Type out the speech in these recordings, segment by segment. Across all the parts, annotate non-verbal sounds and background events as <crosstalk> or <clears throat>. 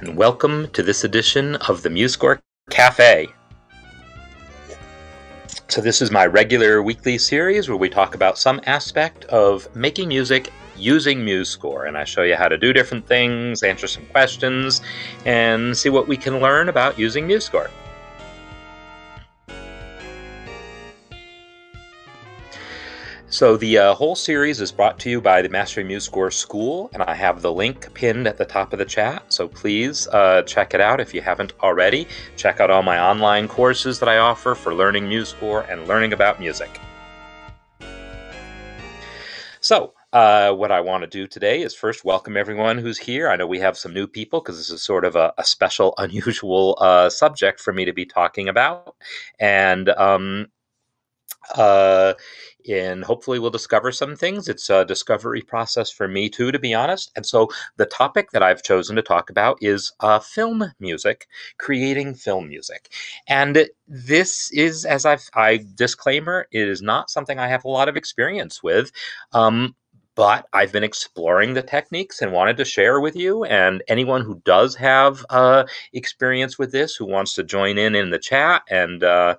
and welcome to this edition of the MuseScore Cafe. So, this is my regular weekly series where we talk about some aspect of making music using MuseScore, and I show you how to do different things, answer some questions, and see what we can learn about using MuseScore. So the uh, whole series is brought to you by the Mastering MuseScore School, and I have the link pinned at the top of the chat. So please uh, check it out if you haven't already. Check out all my online courses that I offer for learning MuseScore and learning about music. So uh, what I want to do today is first welcome everyone who's here. I know we have some new people because this is sort of a, a special, <laughs> unusual uh, subject for me to be talking about, and um, uh, and hopefully we'll discover some things. It's a discovery process for me too, to be honest. And so the topic that I've chosen to talk about is uh, film music, creating film music. And this is, as I've, I disclaimer, it is not something I have a lot of experience with. Um, but I've been exploring the techniques and wanted to share with you. And anyone who does have uh, experience with this, who wants to join in in the chat and uh,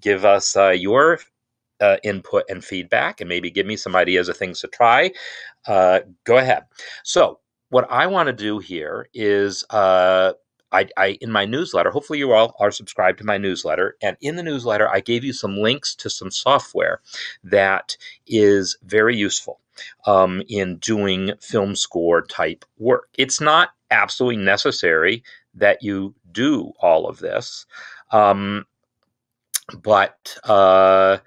give us uh, your uh, input and feedback and maybe give me some ideas of things to try, uh, go ahead. So, what I want to do here is uh, I, I, in my newsletter, hopefully you all are subscribed to my newsletter. And in the newsletter, I gave you some links to some software that is very useful um, in doing film score type work. It's not absolutely necessary that you do all of this, um, but uh,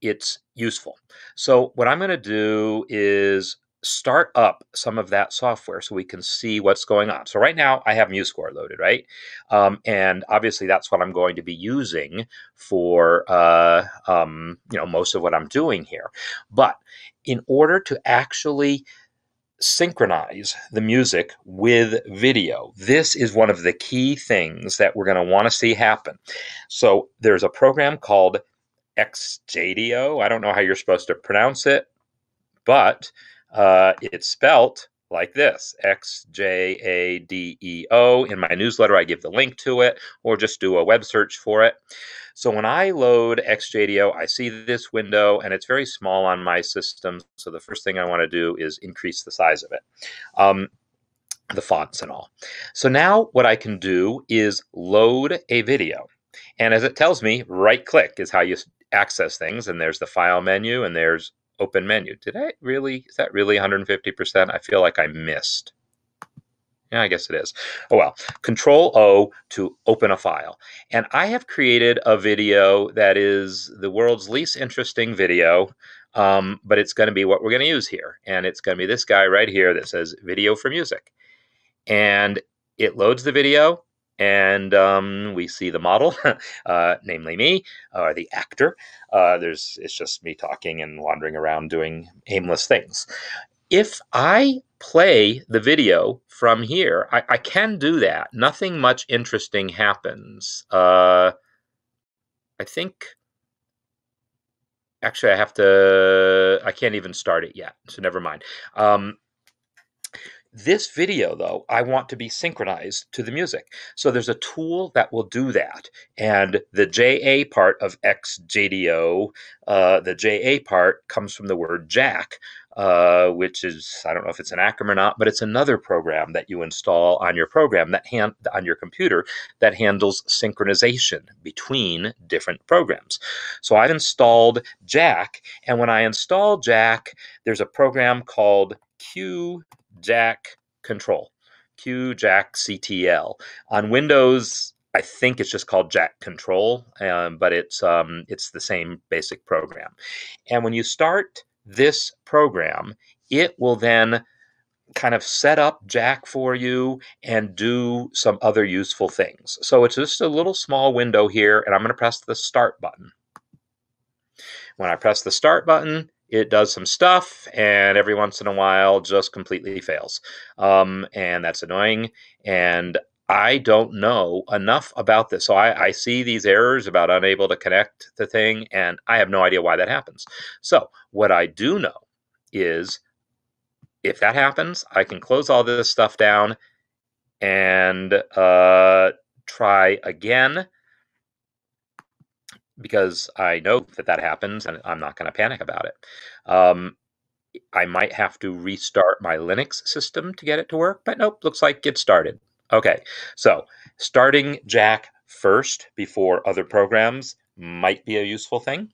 it's useful. So what I'm going to do is start up some of that software so we can see what's going on. So right now I have MuseScore loaded, right? Um, and obviously that's what I'm going to be using for uh, um, you know most of what I'm doing here. But in order to actually synchronize the music with video. This is one of the key things that we're going to want to see happen. So there's a program called XJADEO. I don't know how you're supposed to pronounce it, but uh, it's spelt like this X J A D E O. In my newsletter, I give the link to it, or just do a web search for it. So when I load XJADEO, I see this window, and it's very small on my system. So the first thing I want to do is increase the size of it. Um, the fonts and all. So now what I can do is load a video. And as it tells me, right click is how you access things. And there's the file menu and there's open menu. Did I really, is that really 150%? I feel like I missed. Yeah, I guess it is. Oh well. Control O to open a file. And I have created a video that is the world's least interesting video, um, but it's going to be what we're going to use here. And it's going to be this guy right here that says video for music. And it loads the video and um, we see the model, <laughs> uh, namely me, or the actor. Uh, there's it's just me talking and wandering around doing aimless things. If I play the video from here, I, I can do that. Nothing much interesting happens. Uh, I think actually I have to. I can't even start it yet, so never mind. Um, this video, though, I want to be synchronized to the music. So there's a tool that will do that. And the JA part of XJadeo, uh, the JA part comes from the word jack, uh, which is, I don't know if it's an acronym or not, but it's another program that you install on your program that hand, on your computer that handles synchronization between different programs. So I've installed Jack, and when I install Jack, there's a program called Q Jack Control, Q Jack CTL. On Windows, I think it's just called Jack Control, um, but it's um, it's the same basic program. And when you start this program, it will then kind of set up Jack for you and do some other useful things. So it's just a little small window here, and I'm going to press the Start button. When I press the Start button, it does some stuff and every once in a while just completely fails. Um, and that's annoying. And I don't know enough about this. So I, I, see these errors about unable to connect the thing, and I have no idea why that happens. So what I do know is if that happens, I can close all this stuff down and uh, try again because I know that that happens and I'm not going to panic about it. Um, I might have to restart my Linux system to get it to work, but nope, looks like it started. Okay, so starting Jack first before other programs might be a useful thing.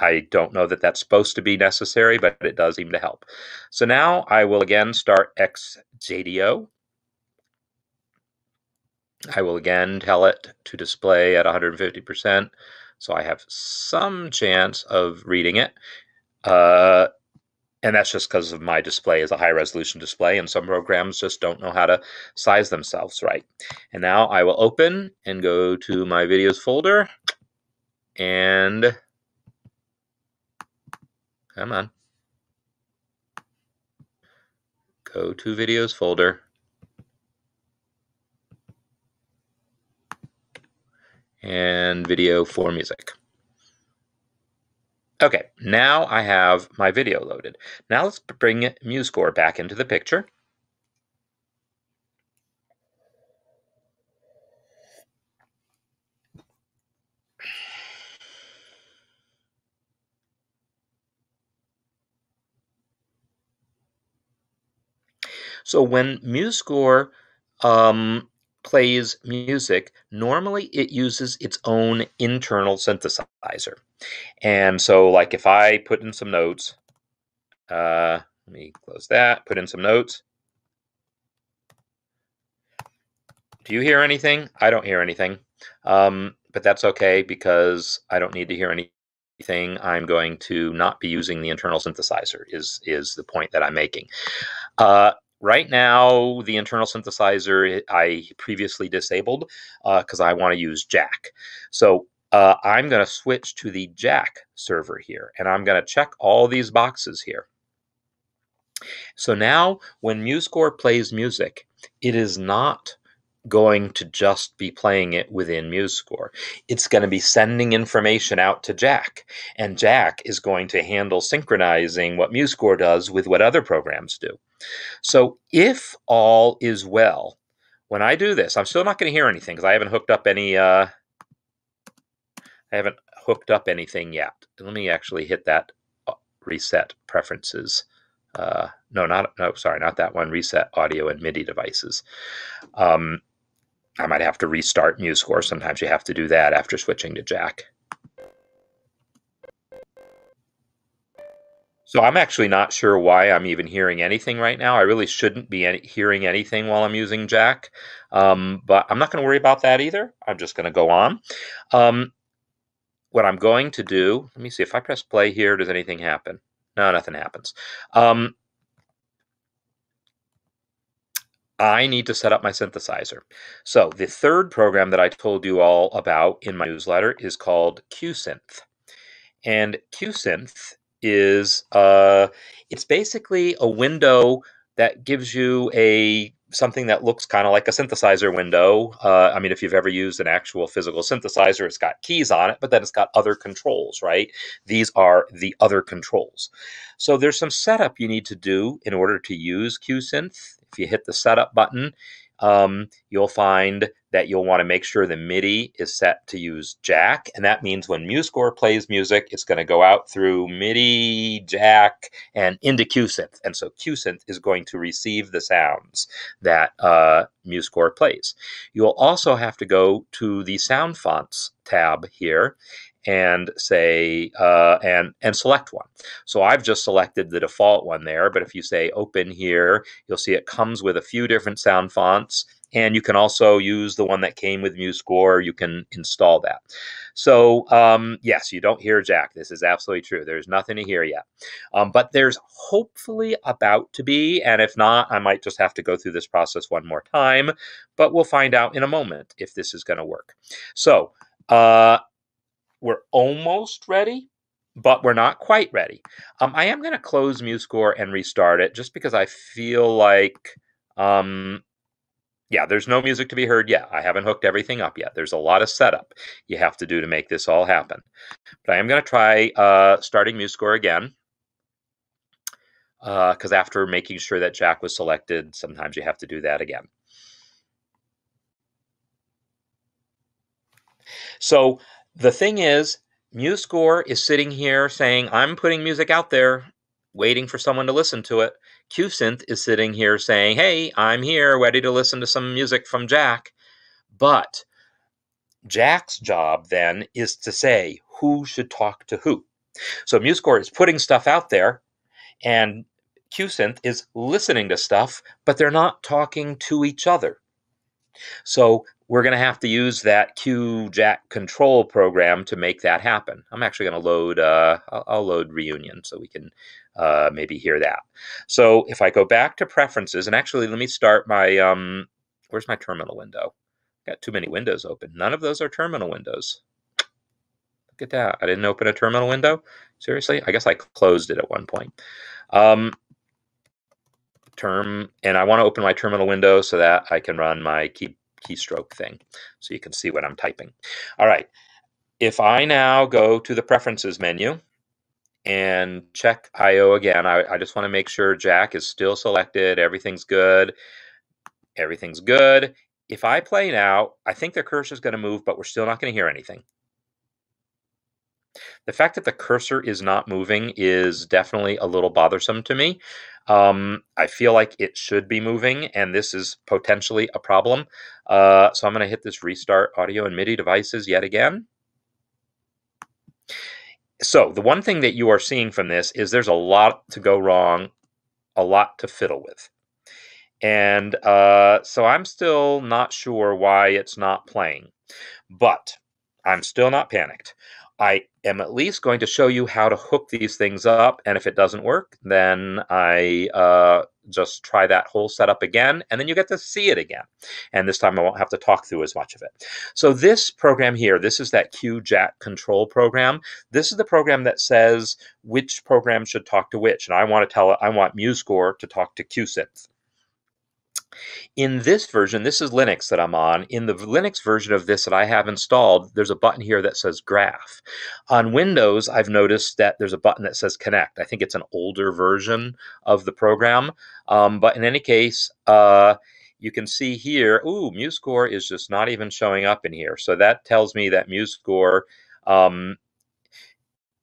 I don't know that that's supposed to be necessary, but it does seem to help. So now I will again start XJadeo. I will again tell it to display at 150%, so I have some chance of reading it. Uh, and that's just because of my display is a high resolution display, and some programs just don't know how to size themselves right. And now I will open and go to my videos folder and come on. Go to videos folder. And video for music. Okay, now I have my video loaded. Now let's bring MuseScore back into the picture. So when MuseScore um, plays music, normally it uses its own internal synthesizer. And so, like, if I put in some notes, uh, let me close that, put in some notes. Do you hear anything? I don't hear anything. Um, but that's okay because I don't need to hear anything. I'm going to not be using the internal synthesizer is is the point that I'm making. Uh, Right now, the internal synthesizer I previously disabled because uh, I want to use Jack. So uh, I'm going to switch to the Jack server here, and I'm going to check all these boxes here. So now, when MuseScore plays music, it is not going to just be playing it within MuseScore. It's going to be sending information out to Jack, and Jack is going to handle synchronizing what MuseScore does with what other programs do. So if all is well, when I do this, I'm still not going to hear anything because I haven't hooked up any. Uh, I haven't hooked up anything yet. Let me actually hit that uh, reset preferences. Uh, no, not no, sorry, not that one. Reset audio and MIDI devices. Um, I might have to restart MuseScore. Sometimes you have to do that after switching to Jack. So I'm actually not sure why I'm even hearing anything right now. I really shouldn't be any, hearing anything while I'm using Jack, um, but I'm not going to worry about that either. I'm just going to go on. Um, what I'm going to do, let me see, if I press play here, does anything happen? No, nothing happens. Um, I need to set up my synthesizer. So the third program that I told you all about in my newsletter is called QSynth. And QSynth is uh, it's basically a window that gives you a something that looks kind of like a synthesizer window. Uh, I mean, if you've ever used an actual physical synthesizer, it's got keys on it, but then it's got other controls, right? These are the other controls. So there's some setup you need to do in order to use QSynth. If you hit the setup button, um, you'll find that you'll want to make sure the MIDI is set to use Jack. And that means when MuseScore plays music, it's going to go out through MIDI, Jack, and into QSynth. And so QSynth is going to receive the sounds that uh, MuseScore plays. You'll also have to go to the Sound Fonts tab here and say uh, and and select one. So I've just selected the default one there, but if you say open here, you'll see it comes with a few different sound fonts, and you can also use the one that came with MuseScore. You can install that. So um, yes, you don't hear Jack. This is absolutely true. There's nothing to hear yet, um, but there's hopefully about to be, and if not, I might just have to go through this process one more time. But we'll find out in a moment if this is going to work. So. Uh, we're almost ready, but we're not quite ready. Um, I am going to close MuseScore and restart it just because I feel like, um, yeah, there's no music to be heard yet. I haven't hooked everything up yet. There's a lot of setup you have to do to make this all happen. But I am going to try uh, starting MuseScore again. Because uh, after making sure that Jack was selected, sometimes you have to do that again. So the thing is, MuseScore is sitting here saying, I'm putting music out there, waiting for someone to listen to it. QSynth is sitting here saying, Hey, I'm here, ready to listen to some music from Jack. But Jack's job then is to say who should talk to who. So MuseScore is putting stuff out there, and QSynth is listening to stuff, but they're not talking to each other. So we're going to have to use that QJack control program to make that happen. I'm actually going to load, uh, I'll, I'll, load Reunion so we can uh, maybe hear that. So if I go back to preferences, and actually let me start my, um, where's my terminal window? Got too many windows open. None of those are terminal windows. Look at that. I didn't open a terminal window. Seriously? I guess I closed it at one point. Um, term, and I want to open my terminal window so that I can run my key keystroke thing so you can see what I'm typing. All right. If I now go to the preferences menu and check IO again, I, I just want to make sure Jack is still selected. Everything's good. Everything's good. If I play now, I think the cursor is going to move, but we're still not going to hear anything. The fact that the cursor is not moving is definitely a little bothersome to me. Um, I feel like it should be moving, and this is potentially a problem. Uh, so I'm going to hit this restart audio and MIDI devices yet again. So the one thing that you are seeing from this is there's a lot to go wrong, a lot to fiddle with. And uh, so I'm still not sure why it's not playing, but I'm still not panicked. I am at least going to show you how to hook these things up. And if it doesn't work, then I uh, just try that whole setup again, and then you get to see it again. And this time I won't have to talk through as much of it. So this program here, this is that QJack control program. This is the program that says which program should talk to which. And I want to tell it, I want MuseScore to talk to QSynth. In this version, this is Linux that I'm on. In the Linux version of this that I have installed, there's a button here that says Graph. On Windows, I've noticed that there's a button that says Connect. I think it's an older version of the program. Um, but in any case, uh, you can see here, ooh, MuseScore is just not even showing up in here. So that tells me that MuseScore um,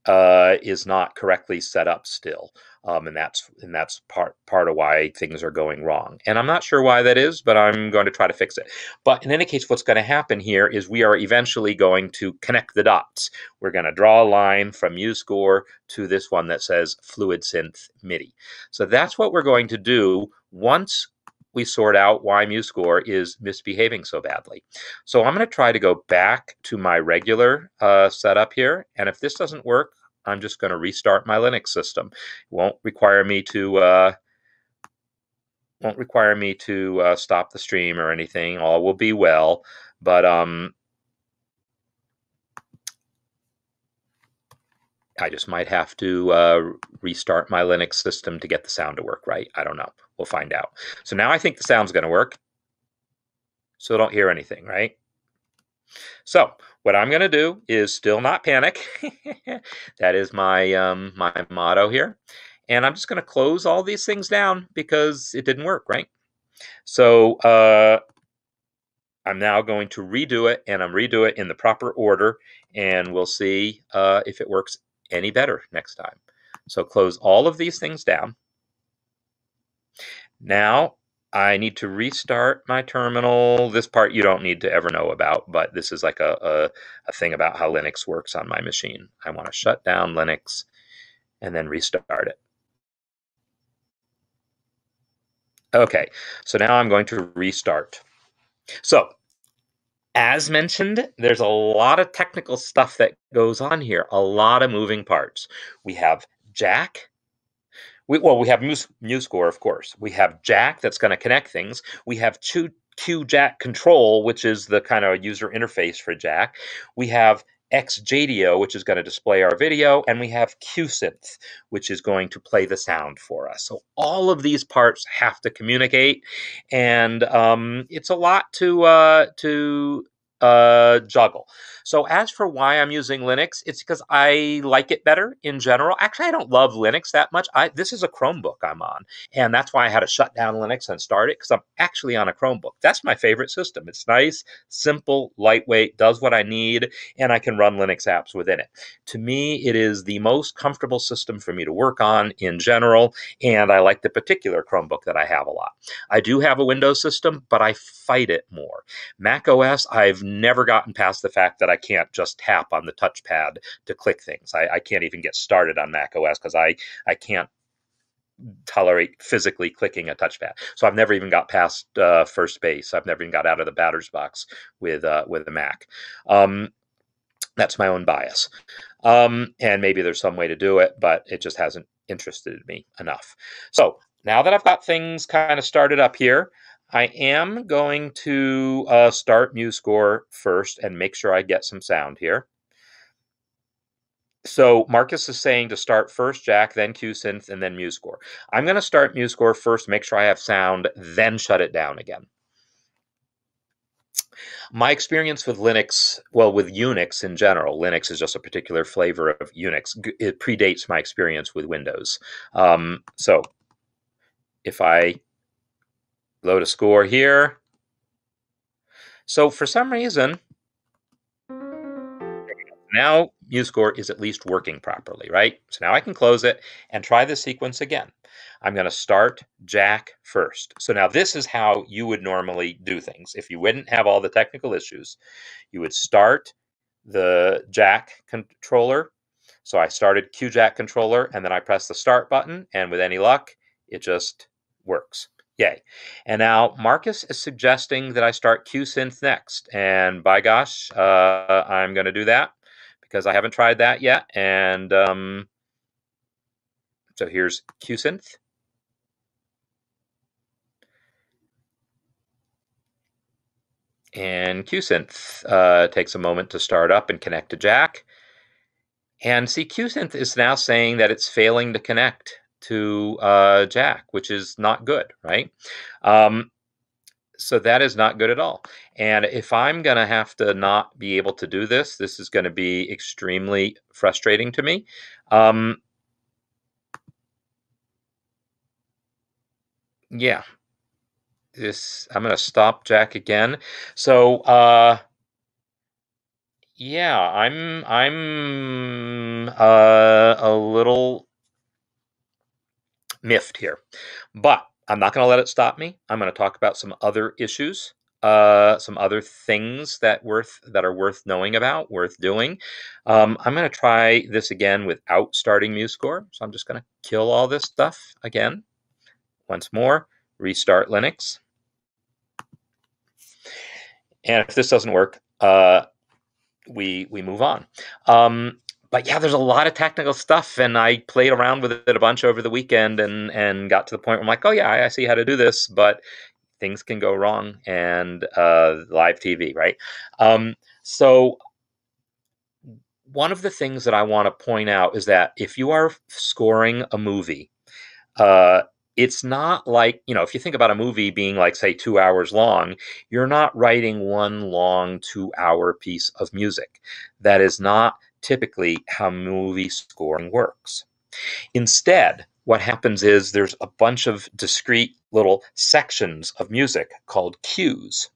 uh, is not correctly set up still um, and that's and that's part part of why things are going wrong. And I'm not sure why that is, but I'm going to try to fix it. But in any case, what's going to happen here is we are eventually going to connect the dots. We're going to draw a line from MuseScore to this one that says Fluid Synth MIDI. So that's what we're going to do once we sort out why MuseScore is misbehaving so badly. So I'm going to try to go back to my regular uh, setup here. And if this doesn't work, I'm just going to restart my Linux system. It won't require me to uh, won't require me to uh, stop the stream or anything. All will be well. But um, I just might have to uh, restart my Linux system to get the sound to work right. I don't know. We'll find out. So now I think the sound's going to work. So don't hear anything, right? So what I'm going to do is still not panic. <laughs> that is my um, my motto here. And I'm just going to close all these things down because it didn't work, right? So uh, I'm now going to redo it, and I'm redo it in the proper order, and we'll see uh, if it works any better next time. So close all of these things down. Now I need to restart my terminal. This part you don't need to ever know about, but this is like a, a, a thing about how Linux works on my machine. I want to shut down Linux and then restart it. Okay, so now I'm going to restart. So, as mentioned, there's a lot of technical stuff that goes on here, a lot of moving parts. We have Jack we, well, we have Muse, MuseScore, of course. We have Jack that's going to connect things. We have Q, QJack Control, which is the kind of user interface for Jack. We have XJadeo, which is going to display our video, and we have QSynth, which is going to play the sound for us. So all of these parts have to communicate, and um, it's a lot to uh, to uh, juggle. So as for why I'm using Linux, it's because I like it better in general. Actually, I don't love Linux that much. I, this is a Chromebook I'm on, and that's why I had to shut down Linux and start it because I'm actually on a Chromebook. That's my favorite system. It's nice, simple, lightweight, does what I need, and I can run Linux apps within it. To me, it is the most comfortable system for me to work on in general, and I like the particular Chromebook that I have a lot. I do have a Windows system, but I fight it more. Mac OS, I've never gotten past the fact that I can't just tap on the touchpad to click things. I, I can't even get started on Mac OS because I, I can't tolerate physically clicking a touchpad. So I've never even got past uh, first base. I've never even got out of the batter's box with uh, with a Mac. Um, that's my own bias. Um, and maybe there's some way to do it, but it just hasn't interested me enough. So now that I've got things kind of started up here, I am going to uh, start MuseScore first and make sure I get some sound here. So Marcus is saying to start first Jack, then QSynth, and then MuseScore. I'm going to start MuseScore first, make sure I have sound, then shut it down again. My experience with Linux, well, with Unix in general, Linux is just a particular flavor of Unix. It predates my experience with Windows. Um, so if I load a score here, so for some reason, now MuseScore is at least working properly, right? So now I can close it and try the sequence again. I'm going to start Jack first. So now this is how you would normally do things. If you wouldn't have all the technical issues, you would start the Jack controller. So I started QJack controller and then I press the start button and with any luck, it just works. Yay. And now Marcus is suggesting that I start QSynth next. And by gosh, uh, I'm going to do that because I haven't tried that yet. And um, so here's QSynth. And QSynth uh, takes a moment to start up and connect to Jack. And see, QSynth is now saying that it's failing to connect to uh, Jack, which is not good, right? Um, so that is not good at all. And if I'm going to have to not be able to do this, this is going to be extremely frustrating to me. Um, yeah, this I'm going to stop Jack again. So uh, yeah, I'm I'm uh, a little miffed here, but I'm not going to let it stop me. I'm going to talk about some other issues, uh, some other things that worth that are worth knowing about, worth doing. Um, I'm going to try this again without starting MuseScore. So I'm just going to kill all this stuff again. Once more, restart Linux. And if this doesn't work, uh, we we move on. Um, but yeah, there's a lot of technical stuff, and I played around with it a bunch over the weekend, and and got to the point where I'm like, oh yeah, I see how to do this, but things can go wrong, and uh, live TV, right? Um, so one of the things that I want to point out is that if you are scoring a movie, uh, it's not like, you know, if you think about a movie being like, say, two hours long, you're not writing one long two hour piece of music. That is not typically how movie scoring works. Instead, what happens is there's a bunch of discrete little sections of music called cues.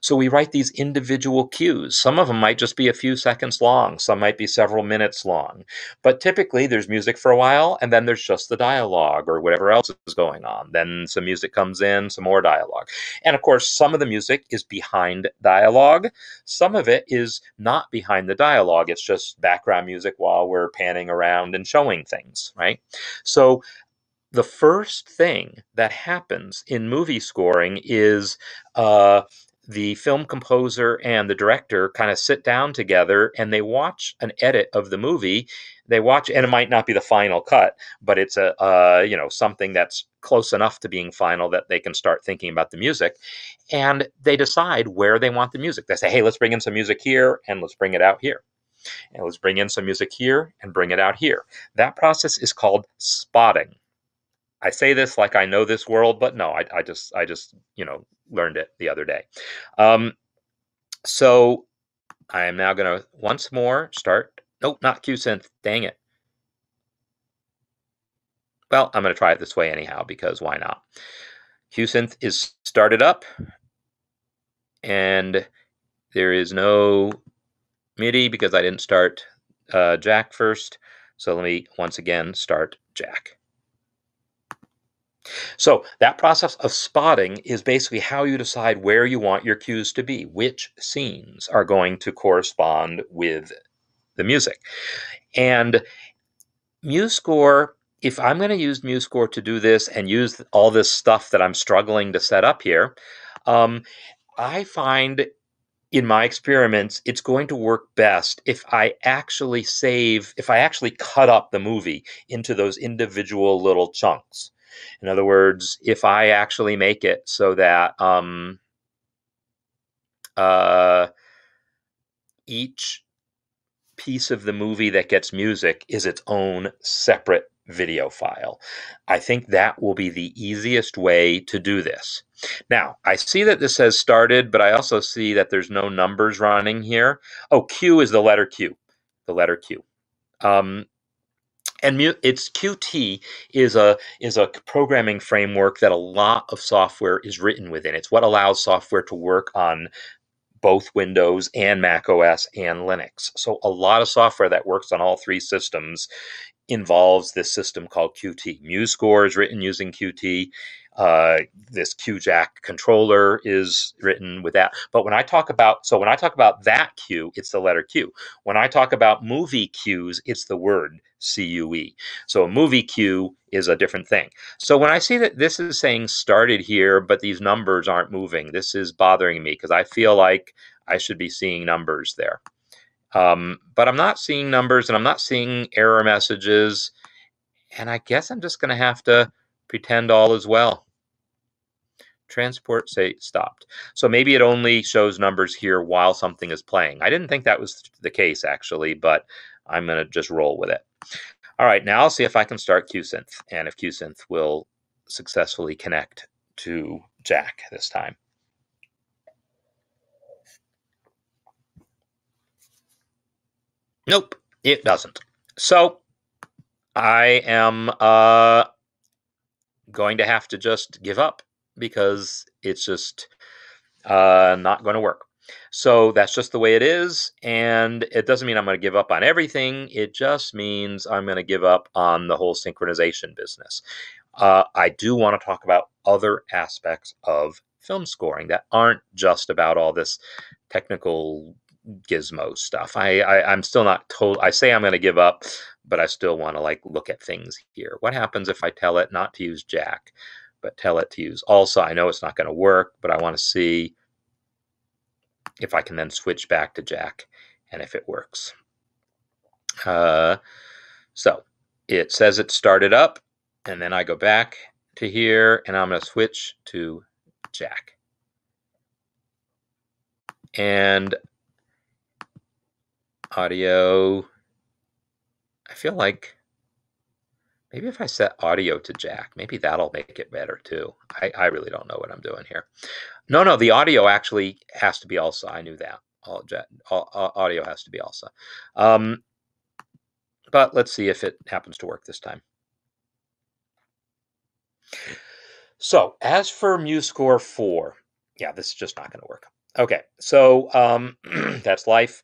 So we write these individual cues. Some of them might just be a few seconds long, some might be several minutes long. But typically there's music for a while, and then there's just the dialogue or whatever else is going on. Then some music comes in, some more dialogue. And of course, some of the music is behind dialogue, some of it is not behind the dialogue. It's just background music while we're panning around and showing things, right? So the first thing that happens in movie scoring is uh, the film composer and the director kind of sit down together and they watch an edit of the movie. They watch, and it might not be the final cut, but it's a uh, you know something that's close enough to being final that they can start thinking about the music, and they decide where they want the music. They say, "Hey, let's bring in some music here, and let's bring it out here." And let's bring in some music here and bring it out here. That process is called spotting. I say this like I know this world, but no, I, I just I just you know learned it the other day. Um, so I am now going to once more start. Nope, not QSynth. Dang it. Well, I'm going to try it this way anyhow because why not? QSynth is started up and there is no MIDI because I didn't start uh, Jack first. So let me once again start Jack. So that process of spotting is basically how you decide where you want your cues to be, which scenes are going to correspond with the music. And MuseScore, if I'm going to use MuseScore to do this and use all this stuff that I'm struggling to set up here, um, I find in my experiments, it's going to work best if I actually save, if I actually cut up the movie into those individual little chunks. In other words, if I actually make it so that um, uh, each piece of the movie that gets music is its own separate video file. I think that will be the easiest way to do this. Now, I see that this has started, but I also see that there's no numbers running here. Oh, Q is the letter Q, the letter Q. Um, and it's Qt is a is a programming framework that a lot of software is written within. It's what allows software to work on both Windows and Mac OS and Linux. So a lot of software that works on all three systems involves this system called Qt. MuseScore is written using Qt. Uh, this QJack controller is written with that. But when I talk about, so when I talk about that Q, it's the letter Q. When I talk about movie cues, it's the word C-U-E. So a movie cue is a different thing. So when I see that this is saying started here, but these numbers aren't moving, this is bothering me because I feel like I should be seeing numbers there. Um, but I'm not seeing numbers and I'm not seeing error messages. And I guess I'm just going to have to pretend all is well. Transport say stopped. So maybe it only shows numbers here while something is playing. I didn't think that was the case actually, but I'm going to just roll with it. All right, now I'll see if I can start QSynth and if QSynth will successfully connect to Jack this time. Nope, it doesn't. So I am uh, going to have to just give up because it's just uh, not going to work. So that's just the way it is. And it doesn't mean I'm going to give up on everything. It just means I'm going to give up on the whole synchronization business. Uh, I do want to talk about other aspects of film scoring that aren't just about all this technical gizmo stuff. I, I am still not told. I say I'm going to give up, but I still want to like look at things here. What happens if I tell it not to use Jack, but tell it to use ALSA? I know it's not going to work, but I want to see if I can then switch back to Jack and if it works. Uh, so it says it started up, and then I go back to here, and I'm going to switch to Jack. And audio. I feel like maybe if I set audio to jack, maybe that'll make it better too. I, I really don't know what I'm doing here. No, no, the audio actually has to be ALSA. I knew that. All, all audio has to be ALSA. Um, but let's see if it happens to work this time. So as for MuseScore 4, yeah, this is just not going to work. Okay, so um, <clears throat> that's life.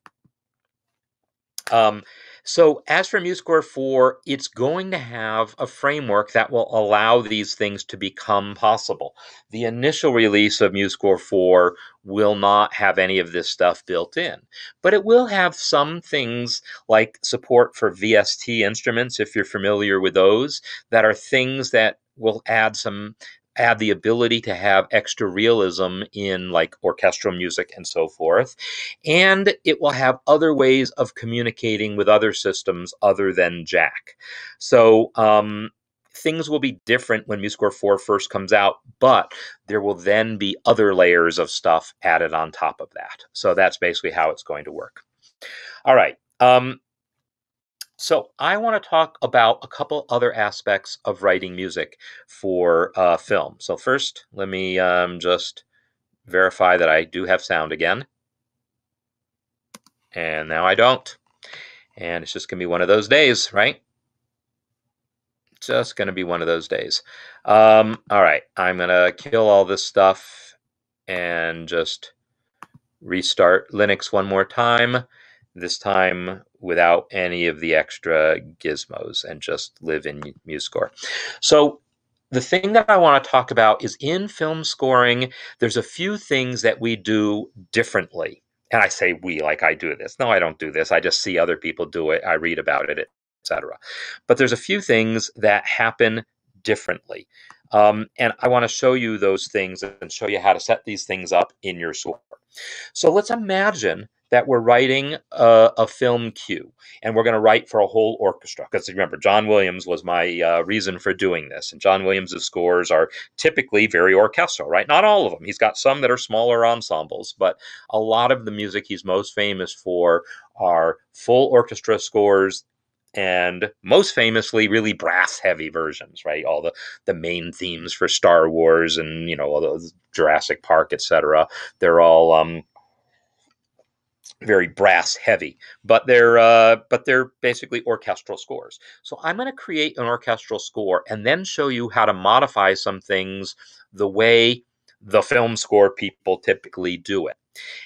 Um, so as for MuseScore 4, it's going to have a framework that will allow these things to become possible. The initial release of MuseScore 4 will not have any of this stuff built in, but it will have some things like support for VST instruments, if you're familiar with those, that are things that will add some add the ability to have extra realism in like orchestral music and so forth. And it will have other ways of communicating with other systems other than Jack. So, um, things will be different when MuseScore 4 first comes out, but there will then be other layers of stuff added on top of that. So that's basically how it's going to work. All right. Um, so, I want to talk about a couple other aspects of writing music for uh, film. So, first, let me um, just verify that I do have sound again. And now I don't. And it's just going to be one of those days, right? Just going to be one of those days. Um, all right, I'm going to kill all this stuff and just restart Linux one more time, this time without any of the extra gizmos and just live in MuseScore. So the thing that I want to talk about is in film scoring, there's a few things that we do differently. And I say we like I do this. No, I don't do this. I just see other people do it. I read about it, etc. But there's a few things that happen differently. Um, and I want to show you those things and show you how to set these things up in your score. So let's imagine that we're writing a, a film cue and we're going to write for a whole orchestra. Because remember, John Williams was my uh, reason for doing this. And John Williams' scores are typically very orchestral, right? Not all of them. He's got some that are smaller ensembles, but a lot of the music he's most famous for are full orchestra scores and most famously really brass heavy versions right all the the main themes for star wars and you know all the jurassic park etc they're all um very brass heavy, but they're uh, but they're basically orchestral scores. So I'm going to create an orchestral score and then show you how to modify some things the way the film score people typically do it.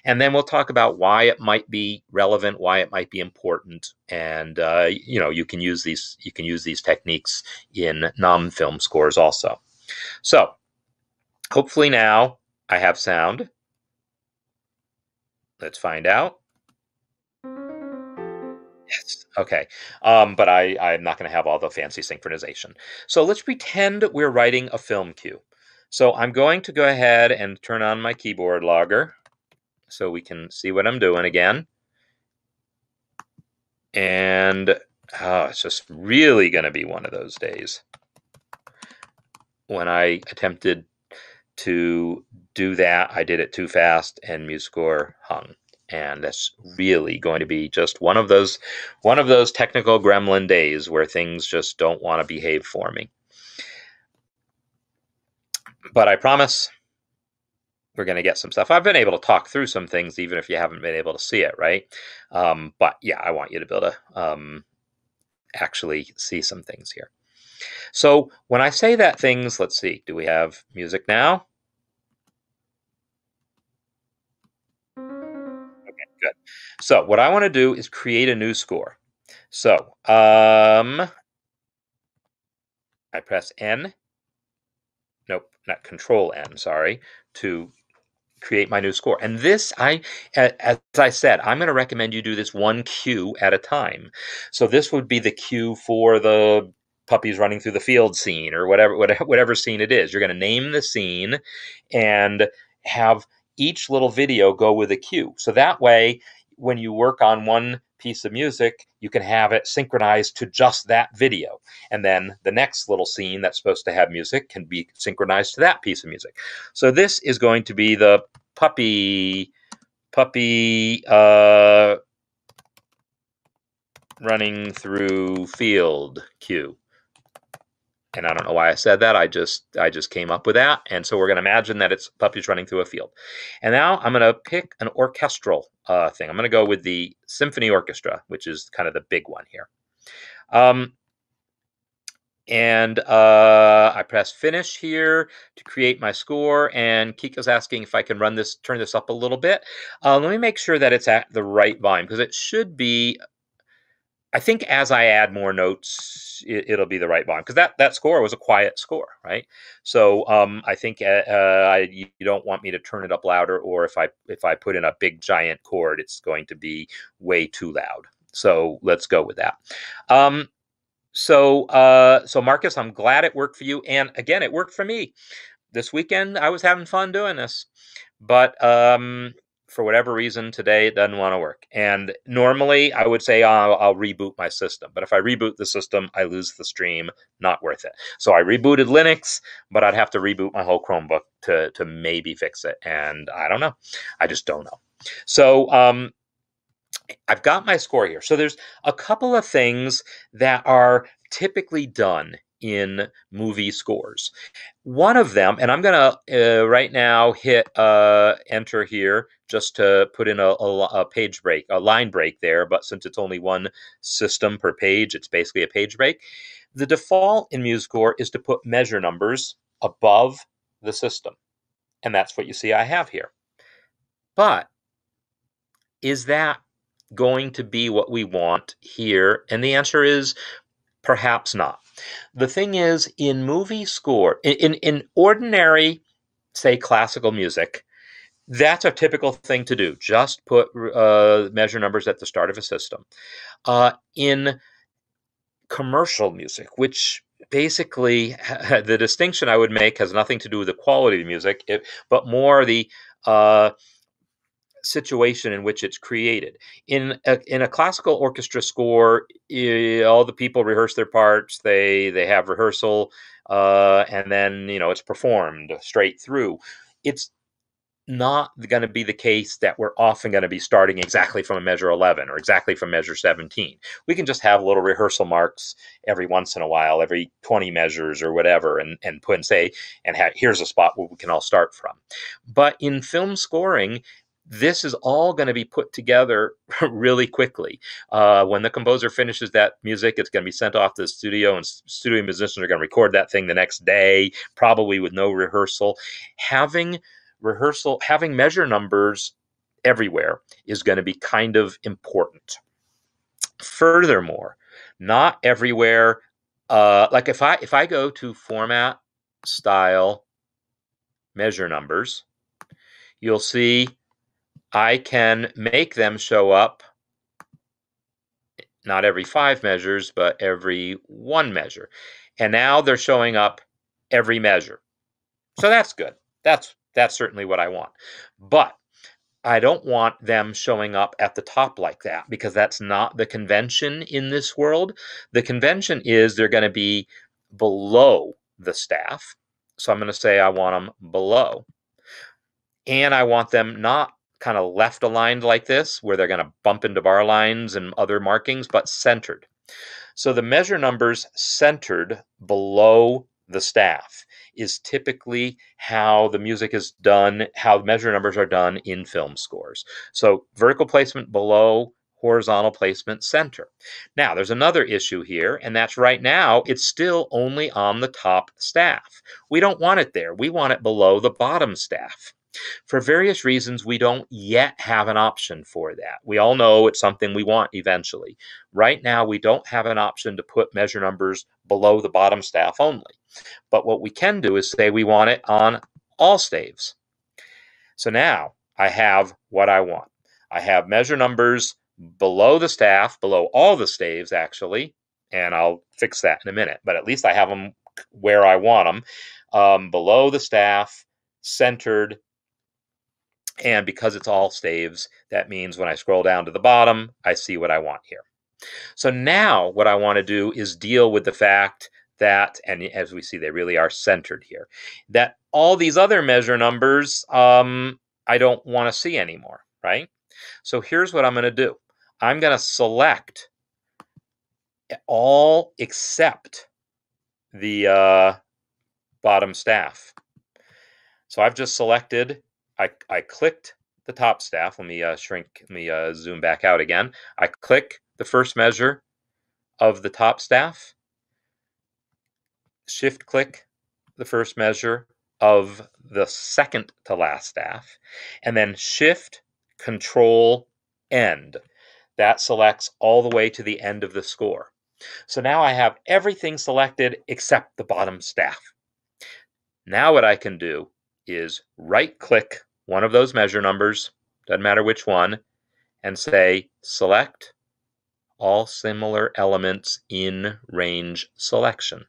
And then we'll talk about why it might be relevant, why it might be important, and uh, you know you can use these you can use these techniques in non-film scores also. So hopefully now I have sound. Let's find out. Yes. Okay. Um, but I, I'm not going to have all the fancy synchronization. So let's pretend we're writing a film cue. So I'm going to go ahead and turn on my keyboard logger so we can see what I'm doing again. And oh, it's just really going to be one of those days when I attempted to do that, I did it too fast and MuseScore hung. And that's really going to be just one of those one of those technical gremlin days where things just don't want to behave for me. But i promise we're going to get some stuff. I've been able to talk through some things even if you haven't been able to see it right? Um, but yeah i want you to be able to um, actually see some things here so when i say that things let's see do we have music now Okay, Good. So what I want to do is create a new score. So um, I press N. Nope, not Control N. Sorry, to create my new score. And this, I, as I said, I'm going to recommend you do this one cue at a time. So this would be the cue for the puppies running through the field scene or whatever, whatever, whatever scene it is. You're going to name the scene and have each little video go with a cue. So that way, when you work on one piece of music, you can have it synchronized to just that video. And then the next little scene that's supposed to have music can be synchronized to that piece of music. So this is going to be the puppy, puppy, uh, running through field cue and I don't know why I said that. I just I just came up with that, and so we're going to imagine that it's puppies running through a field. And now I'm going to pick an orchestral uh, thing. I'm going to go with the symphony orchestra, which is kind of the big one here. Um, and uh, I press finish here to create my score. And Kika's asking if I can run this, turn this up a little bit. Uh, let me make sure that it's at the right volume because it should be I think as I add more notes, it, will be the right volume because that that score was a quiet score, right? So um, I think uh, uh, I, you don't want me to turn it up louder, or if I if I put in a big giant chord, it's going to be way too loud. So let's go with that. Um, so uh, so Marcus, I'm glad it worked for you, and again, it worked for me. This weekend, I was having fun doing this, but um, for whatever reason today it doesn't want to work. And normally I would say I'll, I'll, reboot my system, but if I reboot the system, I lose the stream. Not worth it. So I rebooted Linux, but I'd have to reboot my whole Chromebook to to maybe fix it. And I don't know. I just don't know. So um, I've got my score here. So there's a couple of things that are typically done in movie scores. One of them, and I'm going to uh, right now hit uh, enter here just to put in a, a, a, page break, a line break there. But since it's only one system per page, it's basically a page break. The default in MuseScore is to put measure numbers above the system. And that's what you see I have here. But is that going to be what we want here? And the answer is perhaps not. The thing is, in movie score, in, in ordinary, say, classical music, that's a typical thing to do. Just put uh, measure numbers at the start of a system. Uh, in commercial music, which basically <laughs> the distinction I would make has nothing to do with the quality of the music, it, but more the uh, situation in which it's created. In a, in a classical orchestra score, all the people rehearse their parts. They they have rehearsal, uh, and then you know it's performed straight through. It's not going to be the case that we're often going to be starting exactly from a measure 11 or exactly from measure 17. We can just have little rehearsal marks every once in a while, every 20 measures or whatever, and, and put and say, and here's a spot where we can all start from. But in film scoring, this is all going to be put together <laughs> really quickly. Uh, when the composer finishes that music, it's going to be sent off to the studio, and studio musicians are going to record that thing the next day, probably with no rehearsal. Having rehearsal, having measure numbers everywhere is going to be kind of important. Furthermore, not everywhere. Uh, like if I if I go to format, style, measure numbers, you'll see I can make them show up not every five measures, but every one measure. And now they're showing up every measure. So that's good. That's that's certainly what I want. But I don't want them showing up at the top like that because that's not the convention in this world. The convention is they're going to be below the staff. So I'm going to say I want them below. And I want them not kind of left aligned like this, where they're going to bump into bar lines and other markings, but centered. So the measure numbers centered below the staff is typically how the music is done, how measure numbers are done in film scores. So vertical placement below, horizontal placement center. Now, there's another issue here, and that's right now it's still only on the top staff. We don't want it there. We want it below the bottom staff. For various reasons, we don't yet have an option for that. We all know it's something we want eventually. Right now, we don't have an option to put measure numbers below the bottom staff only. But what we can do is say we want it on all staves. So now I have what I want. I have measure numbers below the staff, below all the staves actually, and I'll fix that in a minute, but at least I have them where I want them, um, below the staff, centered, and because it's all staves, that means when I scroll down to the bottom, I see what I want here. So now what I want to do is deal with the fact that, and as we see, they really are centered here, that all these other measure numbers um, I don't want to see anymore, right? So here's what I'm going to do. I'm going to select all except the uh, bottom staff. So I've just selected, I, I clicked the top staff. Let me uh, shrink, let me uh, zoom back out again. I click the first measure of the top staff shift click the first measure of the second to last staff, and then shift control end. That selects all the way to the end of the score. So now I have everything selected except the bottom staff. Now what I can do is right click one of those measure numbers, doesn't matter which one, and say select all similar elements in range selection.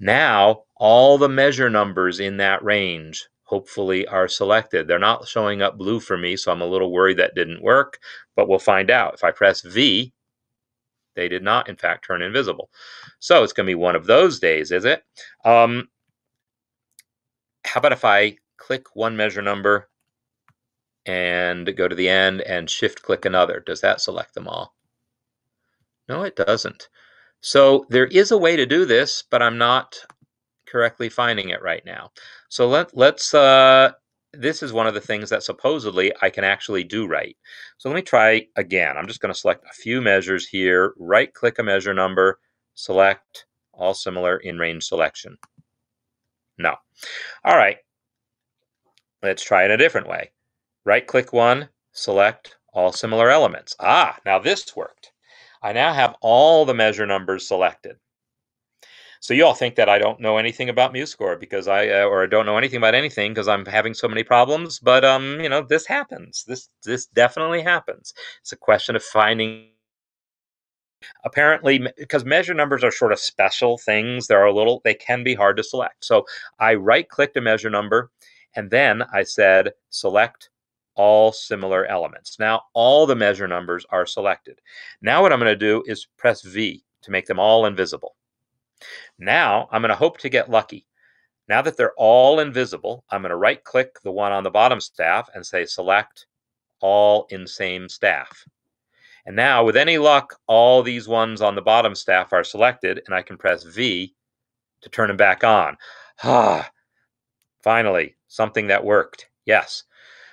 Now, all the measure numbers in that range hopefully are selected. They're not showing up blue for me, so I'm a little worried that didn't work, but we'll find out. If I press V, they did not, in fact, turn invisible. So it's going to be one of those days, is it? Um, how about if I click one measure number and go to the end and shift click another? Does that select them all? No, it doesn't. So there is a way to do this, but I'm not correctly finding it right now. So let, let's, uh, this is one of the things that supposedly I can actually do right. So let me try again. I'm just going to select a few measures here, right click a measure number, select all similar in range selection. No. All right. Let's try it a different way. Right click one, select all similar elements. Ah, now this worked. I now have all the measure numbers selected. So you all think that I don't know anything about MuseScore because I uh, or I don't know anything about anything because I'm having so many problems. But um, you know, this happens. This this definitely happens. It's a question of finding. Apparently, because measure numbers are sort of special things, they're a little. They can be hard to select. So I right clicked a measure number, and then I said select all similar elements. Now all the measure numbers are selected. Now what I'm going to do is press V to make them all invisible. Now I'm going to hope to get lucky. Now that they're all invisible, I'm going to right click the one on the bottom staff and say select all in same staff. And now with any luck, all these ones on the bottom staff are selected and I can press V to turn them back on. Ah, finally, something that worked. Yes.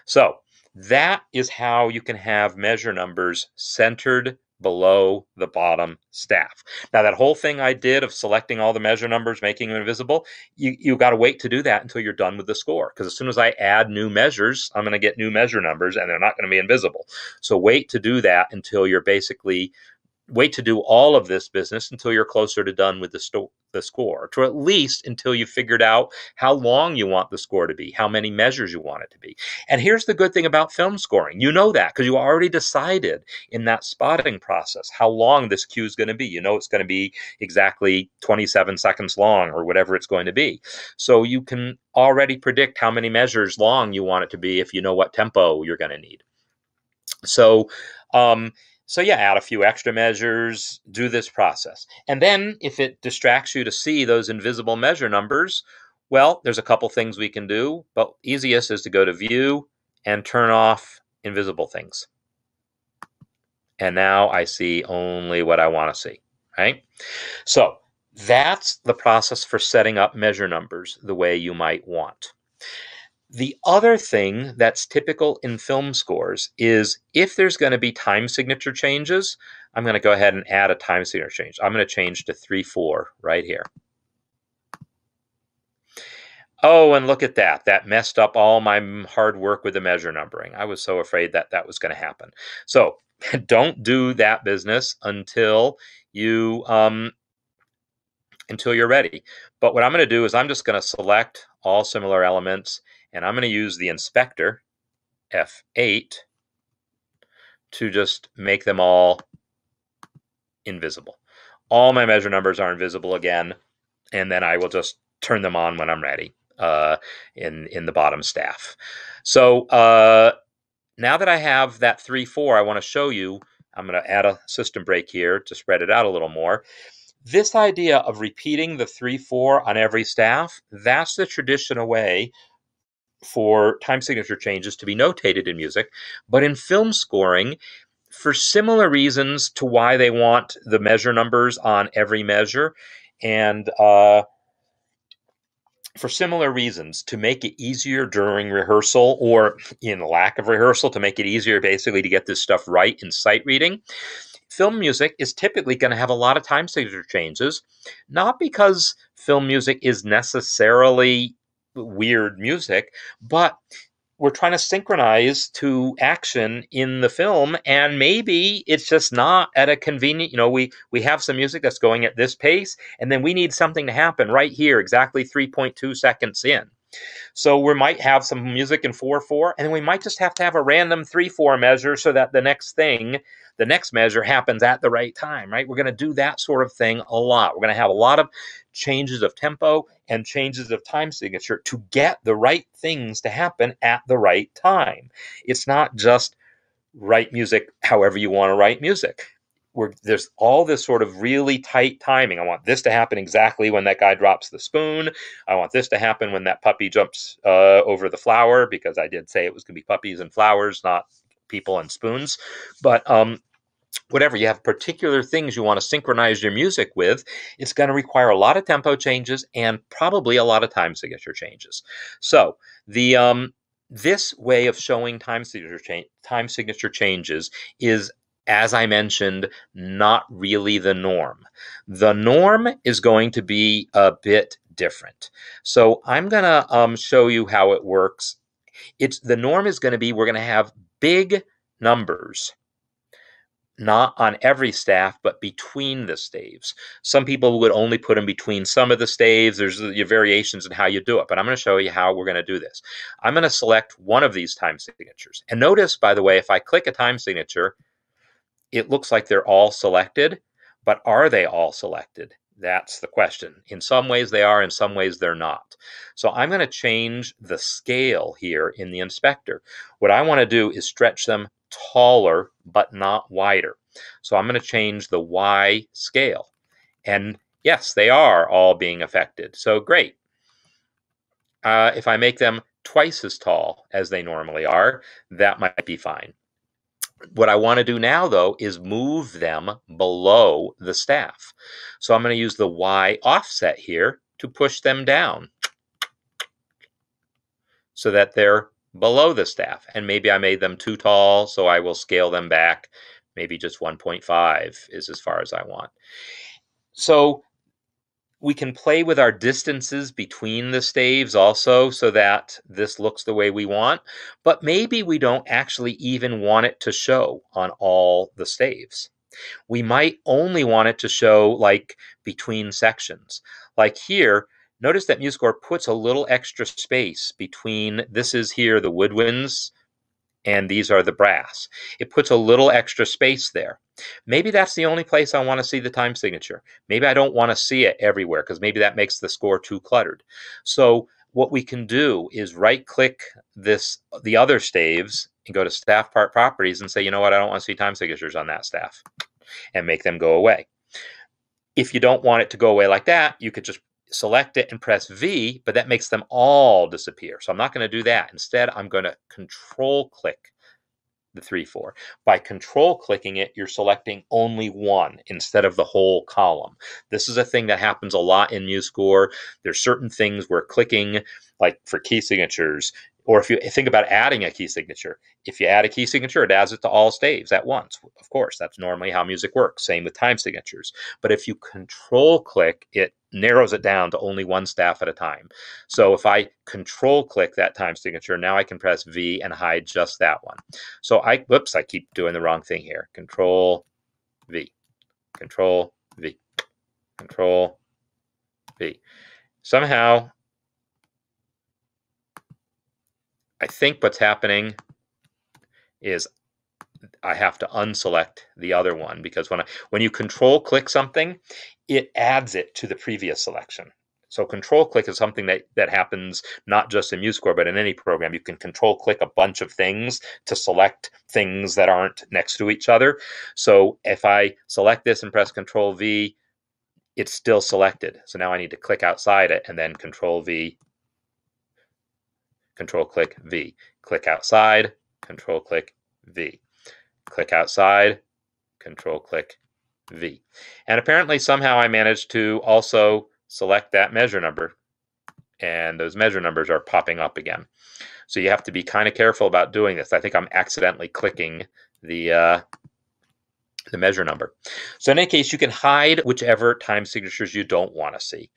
So that is how you can have measure numbers centered below the bottom staff. Now, that whole thing I did of selecting all the measure numbers, making them invisible, you, you got to wait to do that until you're done with the score. Because as soon as I add new measures, I'm going to get new measure numbers and they're not going to be invisible. So wait to do that until you're basically wait to do all of this business until you're closer to done with the, sto- the score, or at least until you've figured out how long you want the score to be, how many measures you want it to be. And here's the good thing about film scoring you know that because you already decided in that spotting process how long this cue is going to be. You know it's going to be exactly 27 seconds long or whatever it's going to be. So you can already predict how many measures long you want it to be if you know what tempo you're going to need. So, um, so yeah, add a few extra measures, do this process. And then if it distracts you to see those invisible measure numbers, well, there's a couple things we can do, but easiest is to go to view and turn off invisible things. And now I see only what I want to see, right? So that's the process for setting up measure numbers the way you might want. The other thing that's typical in film scores is if there's going to be time signature changes, I'm going to go ahead and add a time signature change. I'm going to change to 3 4 right here. Oh, and look at that. That messed up all my hard work with the measure numbering. I was so afraid that that was going to happen. So <laughs> don't do that business until you um, until you're ready. But what I'm going to do is I'm just going to select all similar elements and I'm going to use the inspector, F8, to just make them all invisible. All my measure numbers are invisible again, and then I will just turn them on when I'm ready uh, in, in the bottom staff. So uh, now that I have that 3-4, I want to show you, I'm going to add a system break here to spread it out a little more. This idea of repeating the 3-4 on every staff, that's the traditional way for time signature changes to be notated in music, but in film scoring, for similar reasons to why they want the measure numbers on every measure, and uh, for similar reasons to make it easier during rehearsal or in lack of rehearsal to make it easier basically to get this stuff right in sight reading. Film music is typically going to have a lot of time signature changes, not because film music is necessarily weird music, but we're trying to synchronize to action in the film and maybe it's just not at a convenient you know we we have some music that's going at this pace and then we need something to happen right here exactly 3.2 seconds in. So we might have some music in 4-4 and then we might just have to have a random 3-4 measure so that the next thing the next measure happens at the right time right? We're going to do that sort of thing a lot. We're going to have a lot of changes of tempo and changes of time signature to get the right things to happen at the right time. It's not just write music however you want to write music. Where there's all this sort of really tight timing. I want this to happen exactly when that guy drops the spoon. I want this to happen when that puppy jumps uh, over the flower because I did say it was going to be puppies and flowers, not people and spoons. But um, whatever you have particular things you want to synchronize your music with it's going to require a lot of tempo changes and probably a lot of time signature changes so the um, this way of showing time signature time signature changes is as I mentioned, not really the norm. The norm is going to be a bit different. So I'm going to um, show you how it works. It's the norm is going to be we're going to have big numbers not on every staff, but between the staves. Some people would only put them between some of the staves. There's uh, your variations in how you do it, but I'm going to show you how we're going to do this. I'm going to select one of these time signatures. And notice, by the way, if I click a time signature, it looks like they're all selected, but are they all selected? That's the question. In some ways they are, in some ways they're not. So I'm going to change the scale here in the inspector. What I want to do is stretch them taller but not wider. So I'm going to change the Y scale. And yes, they are all being affected. So great. Uh, if I make them twice as tall as they normally are, that might be fine. What I want to do now, though, is move them below the staff. So I'm going to use the Y offset here to push them down so that they're below the staff. And maybe I made them too tall, so I will scale them back. Maybe just 1.5 is as far as I want. So we can play with our distances between the staves also so that this looks the way we want, but maybe we don't actually even want it to show on all the staves. We might only want it to show like between sections. Like here, Notice that MuseScore puts a little extra space between, this is here the woodwinds, and these are the brass. It puts a little extra space there. Maybe that's the only place I want to see the time signature. Maybe I don't want to see it everywhere because maybe that makes the score too cluttered. So what we can do is right click this the other staves and go to staff part properties and say, you know what, I don't want to see time signatures on that staff and make them go away. If you don't want it to go away like that, you could just select it and press V, but that makes them all disappear. So I'm not going to do that. Instead, I'm going to control click the 3, 4. By control clicking it, you're selecting only one instead of the whole column. This is a thing that happens a lot in MuseScore. There's certain things where clicking, like for key signatures, or if you think about adding a key signature, if you add a key signature, it adds it to all staves at once. Of course, that's normally how music works. Same with time signatures. But if you control click, it narrows it down to only one staff at a time. So if I control click that time signature, now I can press V and hide just that one. So I, whoops, I keep doing the wrong thing here. Control V, control V, control V. Somehow I think what's happening is I have to unselect the other one because when I, when you control click something, it adds it to the previous selection. So control click is something that, that happens not just in MuseScore, but in any program. You can control click a bunch of things to select things that aren't next to each other. So if I select this and press control V, it's still selected. So now I need to click outside it and then control V control click V. Click outside, control click V. Click outside, control click V. And apparently somehow I managed to also select that measure number and those measure numbers are popping up again. So you have to be kind of careful about doing this. I think I'm accidentally clicking the uh, the measure number. So in any case, you can hide whichever time signatures you don't want to see.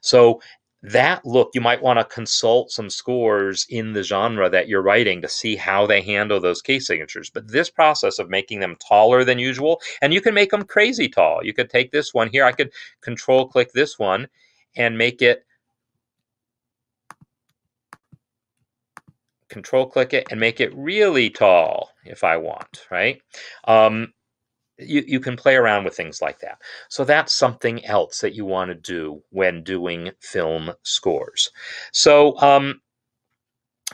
So that look, you might want to consult some scores in the genre that you're writing to see how they handle those case signatures. But this process of making them taller than usual, and you can make them crazy tall. You could take this one here, I could control click this one and make it control click it and make it really tall if I want, right? Um, you, you can play around with things like that. So that's something else that you want to do when doing film scores. So, um,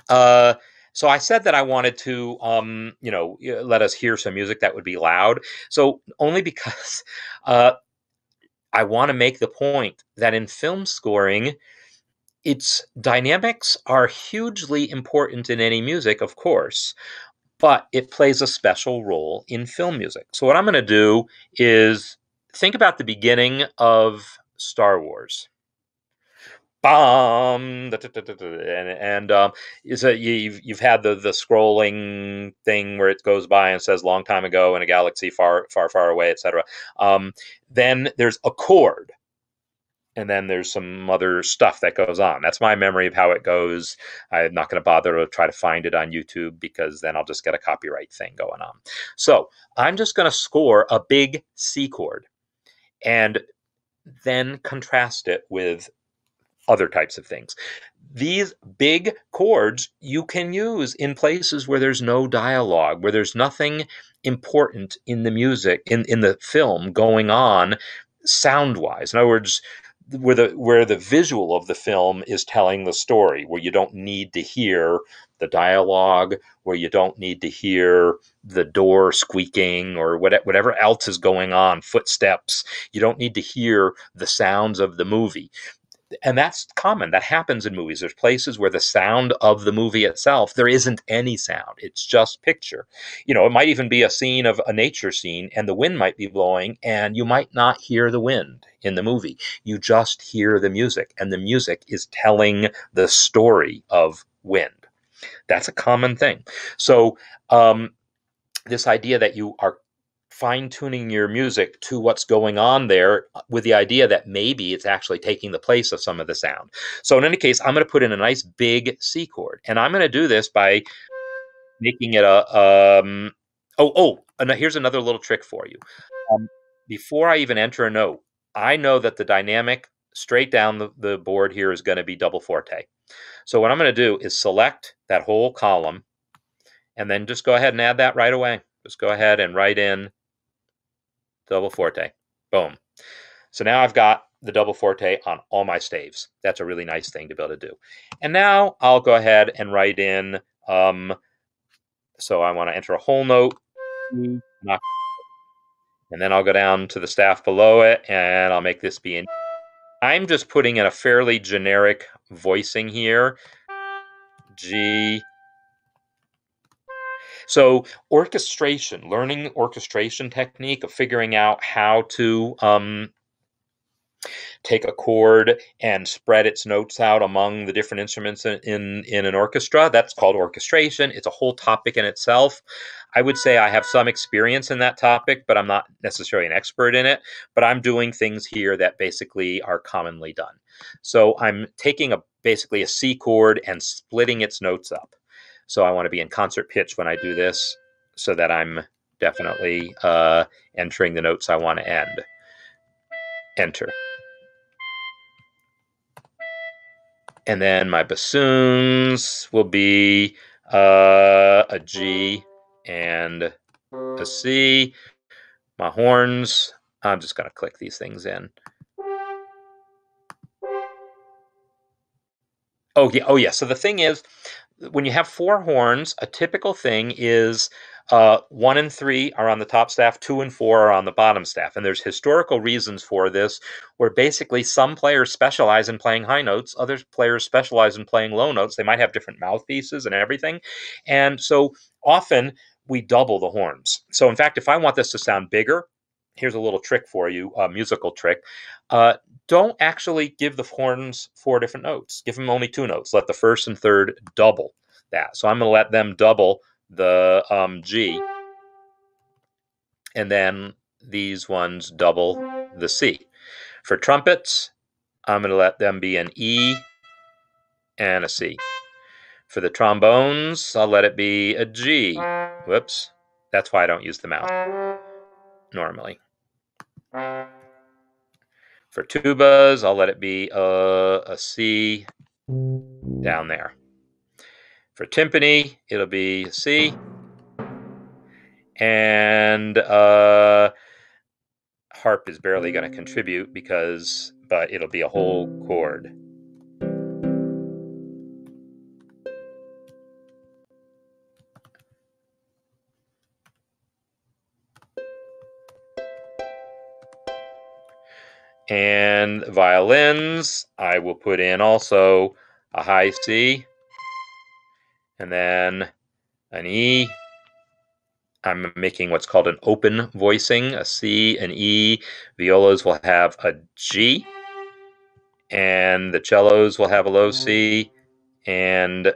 uh, so I said that I wanted to, um, you know, let us hear some music that would be loud. So only because <laughs> uh, I want to make the point that in film scoring, its dynamics are hugely important in any music, of course, but it plays a special role in film music. So, what I'm going to do is think about the beginning of Star Wars. Bum, and and um, is a, you've you've had the the scrolling thing where it goes by and says long time ago in a galaxy far far far away, etc. Um, then there's a chord, and then there's some other stuff that goes on. That's my memory of how it goes. I'm not going to bother to try to find it on YouTube because then I'll just get a copyright thing going on. So I'm just going to score a big C chord and then contrast it with other types of things. These big chords you can use in places where there's no dialogue, where there's nothing important in the music, in, in the film going on sound wise. In other words, where the where the visual of the film is telling the story, where you don't need to hear the dialogue, where you don't need to hear the door squeaking or whatever else is going on, footsteps. You don't need to hear the sounds of the movie and that's common. That happens in movies. There's places where the sound of the movie itself there isn't any sound. It's just picture. You know it might even be a scene of a nature scene and the wind might be blowing and you might not hear the wind in the movie. You just hear the music and the music is telling the story of wind. That's a common thing. So um, this idea that you are fine tuning your music to what's going on there with the idea that maybe it's actually taking the place of some of the sound. So, in any case, I'm going to put in a nice big C chord. And I'm going to do this by making it a. Um, oh, oh, and here's another little trick for you. Um, before I even enter a note, I know that the dynamic straight down the, the board here is going to be double forte. So, what I'm going to do is select that whole column and then just go ahead and add that right away. Just go ahead and write in double forte. Boom. So now I've got the double forte on all my staves. That's a really nice thing to be able to do. And now I'll go ahead and write in, um, so I want to enter a whole note, and then I'll go down to the staff below it, and I'll make this be in. I'm just putting in a fairly generic voicing here. G, so orchestration, learning orchestration technique of figuring out how to um, take a chord and spread its notes out among the different instruments in, in, in an orchestra. That's called orchestration. It's a whole topic in itself. I would say I have some experience in that topic, but I'm not necessarily an expert in it. But I'm doing things here that basically are commonly done. So I'm taking a basically a C chord and splitting its notes up. So I want to be in concert pitch when I do this so that I'm definitely uh, entering the notes I want to end. Enter. And then my bassoons will be uh, a G and a C. My horns, I'm just going to click these things in. Oh yeah, oh yeah. So the thing is, when you have four horns, a typical thing is uh, one and three are on the top staff, two and four are on the bottom staff. And there's historical reasons for this, where basically some players specialize in playing high notes, other players specialize in playing low notes. They might have different mouthpieces and everything. And so often we double the horns. So, in fact, if I want this to sound bigger, here's a little trick for you, a musical trick. Uh, don't actually give the horns four different notes. Give them only two notes. Let the first and third double that. So I'm going to let them double the um, G, and then these ones double the C. For trumpets, I'm going to let them be an E and a C. For the trombones, I'll let it be a G. Whoops. That's why I don't use the mouth normally. For tubas, I'll let it be a, a C down there. For timpani, it'll be a C. And uh, harp is barely going to contribute because, but it'll be a whole chord. And violins, I will put in also a high C, and then an E, I'm making what's called an open voicing, a C, an E. Violas will have a G, and the cellos will have a low C, and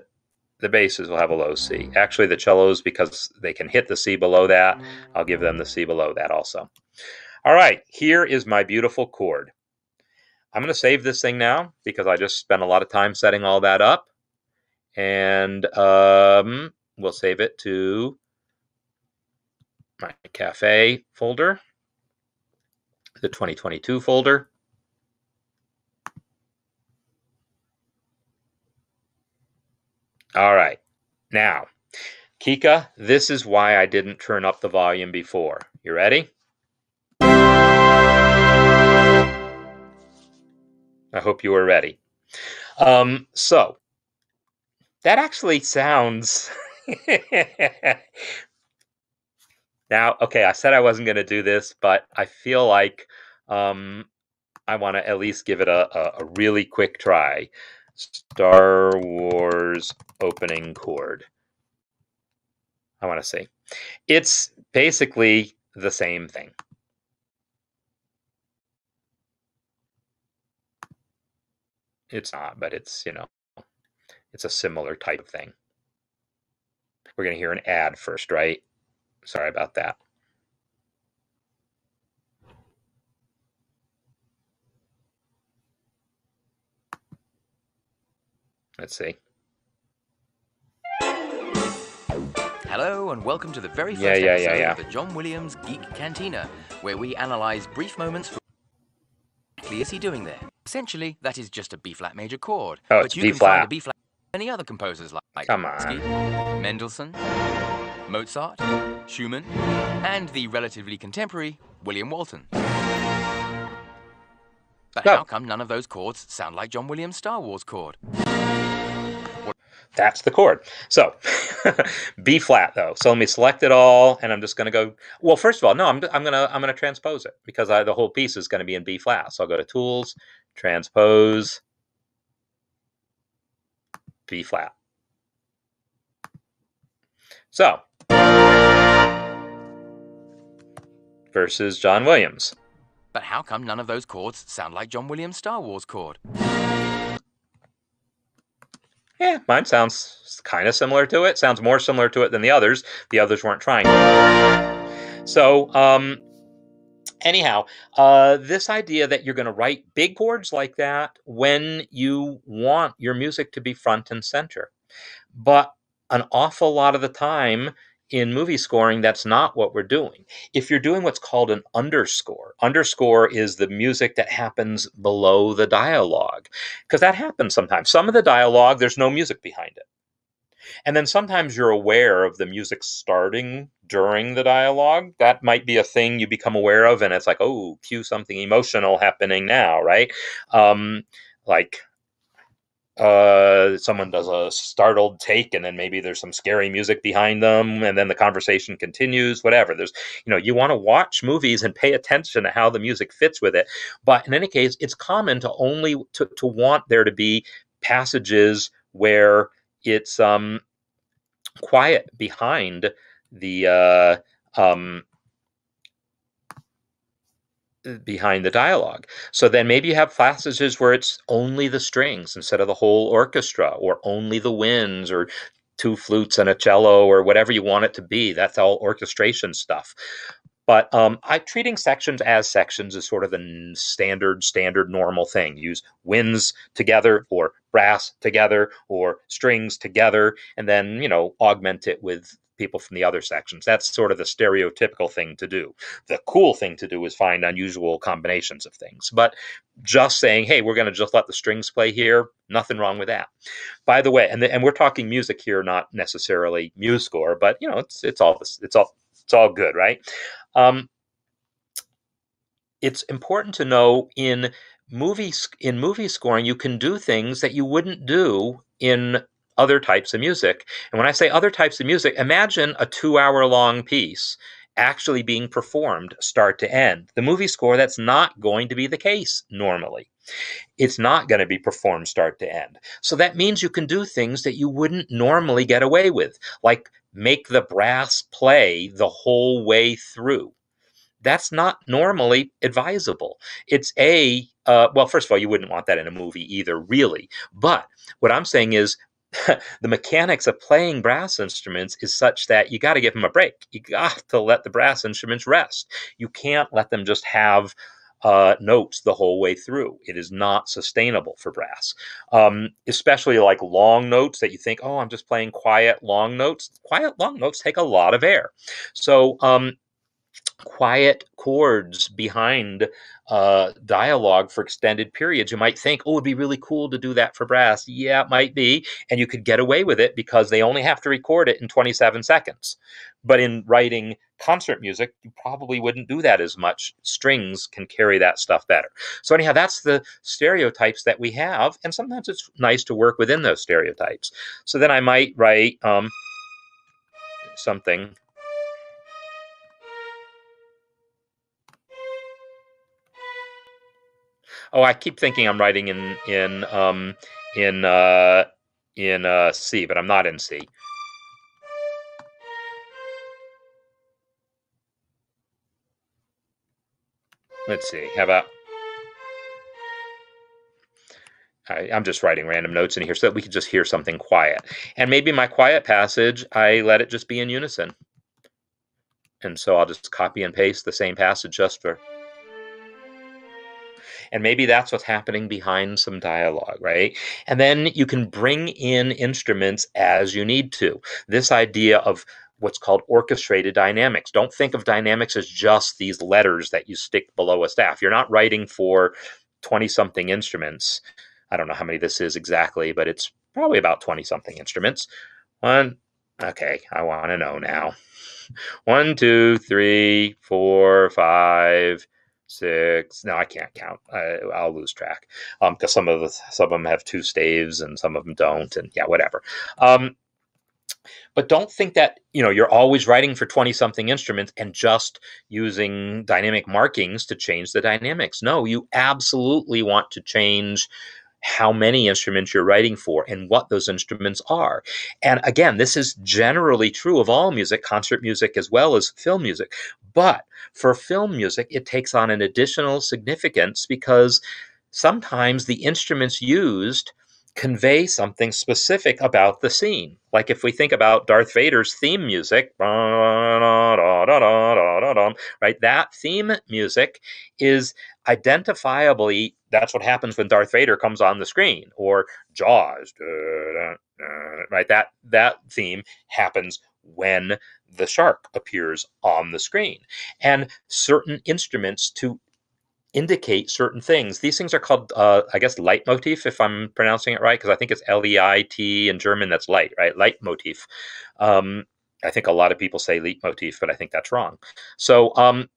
the basses will have a low C. Actually, the cellos, because they can hit the C below that, I'll give them the C below that also. All right, here is my beautiful chord. I'm going to save this thing now because I just spent a lot of time setting all that up. And um, we'll save it to my cafe folder, the 2022 folder. All right. Now, Kika, this is why I didn't turn up the volume before. You ready? I hope you were ready. Um, so, that actually sounds. <laughs> now, okay, I said I wasn't going to do this, but I feel like um, I want to at least give it a, a, a really quick try. Star Wars opening chord. I want to see. It's basically the same thing. It's not, but it's, you know, it's a similar type of thing. We're going to hear an ad first, right? Sorry about that. Let's see. Hello and welcome to the very first Yeah, yeah, episode yeah, of the John Williams Geek Cantina, where we analyze brief moments from exactly is he doing there? Essentially, that is just a B flat major chord. Oh, but it's you B can find flat. a B flat in many other composers like like Come on. Mendelssohn, Mozart, Schumann, and the relatively contemporary William Walton. But how come none of those chords sound like John Williams' Star Wars chord? That's the chord. So <laughs> B flat though. So let me select it all, and I'm just going to go. Well, first of all, no, I'm, I'm going to I'm going to transpose it because I, the whole piece is going to be in B flat. So I'll go to Tools, Transpose, B flat. So versus John Williams. But how come none of those chords sound like John Williams' Star Wars chord? Yeah, mine sounds kind of similar to it. Sounds more similar to it than the others. The others weren't trying. So, um, anyhow, uh, this idea that you're going to write big chords like that when you want your music to be front and center. But an awful lot of the time in movie scoring, that's not what we're doing. If you're doing what's called an underscore, underscore is the music that happens below the dialogue, because that happens sometimes. Some of the dialogue, there's no music behind it. And then sometimes you're aware of the music starting during the dialogue. That might be a thing you become aware of, and it's like, oh, cue something emotional happening now, right? Um, like uh someone does a startled take and then maybe there's some scary music behind them and then the conversation continues whatever. There's you know you want to watch movies and pay attention to how the music fits with it but in any case it's common to only to, to want there to be passages where it's um quiet behind the uh um behind the dialogue. So then maybe you have passages where it's only the strings instead of the whole orchestra, or only the winds, or two flutes and a cello, or whatever you want it to be. That's all orchestration stuff. But um, I treating sections as sections is sort of the standard, standard, normal thing. Use winds together, or brass together, or strings together, and then you know augment it with people from the other sections. That's sort of the stereotypical thing to do. The cool thing to do is find unusual combinations of things. But just saying, hey, we're going to just let the strings play here, nothing wrong with that. By the way, and the, and we're talking music here, not necessarily MuseScore, but you know, it's it's all this, it's all it's all good, right? Um, it's important to know in movie sc- in movie scoring you can do things that you wouldn't do in other types of music. And when I say other types of music, imagine a 2-hour long piece actually being performed start to end. The movie score that's not going to be the case normally. It's not going to be performed start to end. So that means you can do things that you wouldn't normally get away with, like make the brass play the whole way through. That's not normally advisable. It's a, uh, well, first of all, you wouldn't want that in a movie either, really. But what I'm saying is <laughs> the mechanics of playing brass instruments is such that you got to give them a break. You got to let the brass instruments rest. You can't let them just have uh, notes the whole way through. It is not sustainable for brass, um, especially like long notes that you think, oh, I'm just playing quiet long notes. Quiet long notes take a lot of air. So um, quiet chords behind uh, dialogue for extended periods. You might think, oh, it'd be really cool to do that for brass. Yeah, it might be. And you could get away with it because they only have to record it in 27 seconds. But in writing concert music, you probably wouldn't do that as much. Strings can carry that stuff better. So, anyhow, that's the stereotypes that we have. And sometimes it's nice to work within those stereotypes. So then I might write um, something Oh, I keep thinking I'm writing in in um, in uh, in uh, C, but I'm not in C. Let's see. How about? I, am just writing random notes in here so that we can just hear something quiet. And maybe my quiet passage, I let it just be in unison. And so I'll just copy and paste the same passage just for and maybe that's what's happening behind some dialogue, right? And then you can bring in instruments as you need to. This idea of what's called orchestrated dynamics. Don't think of dynamics as just these letters that you stick below a staff. You're not writing for 20 something instruments. I don't know how many this is exactly, but it's probably about 20 something instruments. One, okay, I want to know now. One, two, three, four, five, six. No, I can't count. I, will lose track because um, some of the some of them have two staves and some of them don't, and yeah, whatever. Um, but don't think that you know you're always writing for 20 something instruments and just using dynamic markings to change the dynamics no you absolutely want to change how many instruments you're writing for and what those instruments are. And again, this is generally true of all music, concert music as well as film music. But for film music, it takes on an additional significance because sometimes the instruments used convey something specific about the scene. Like if we think about Darth Vader's theme music, right? That theme music is identifiably that's what happens when Darth Vader comes on the screen or Jaws, right? That that theme happens when the shark appears on the screen. And certain instruments to indicate certain things. These things are called, uh, I guess, leitmotif, if I'm pronouncing it right, because I think it's L E I T in German, that's light, right? Leitmotif. Um, I think a lot of people say leitmotif, but I think that's wrong. So um,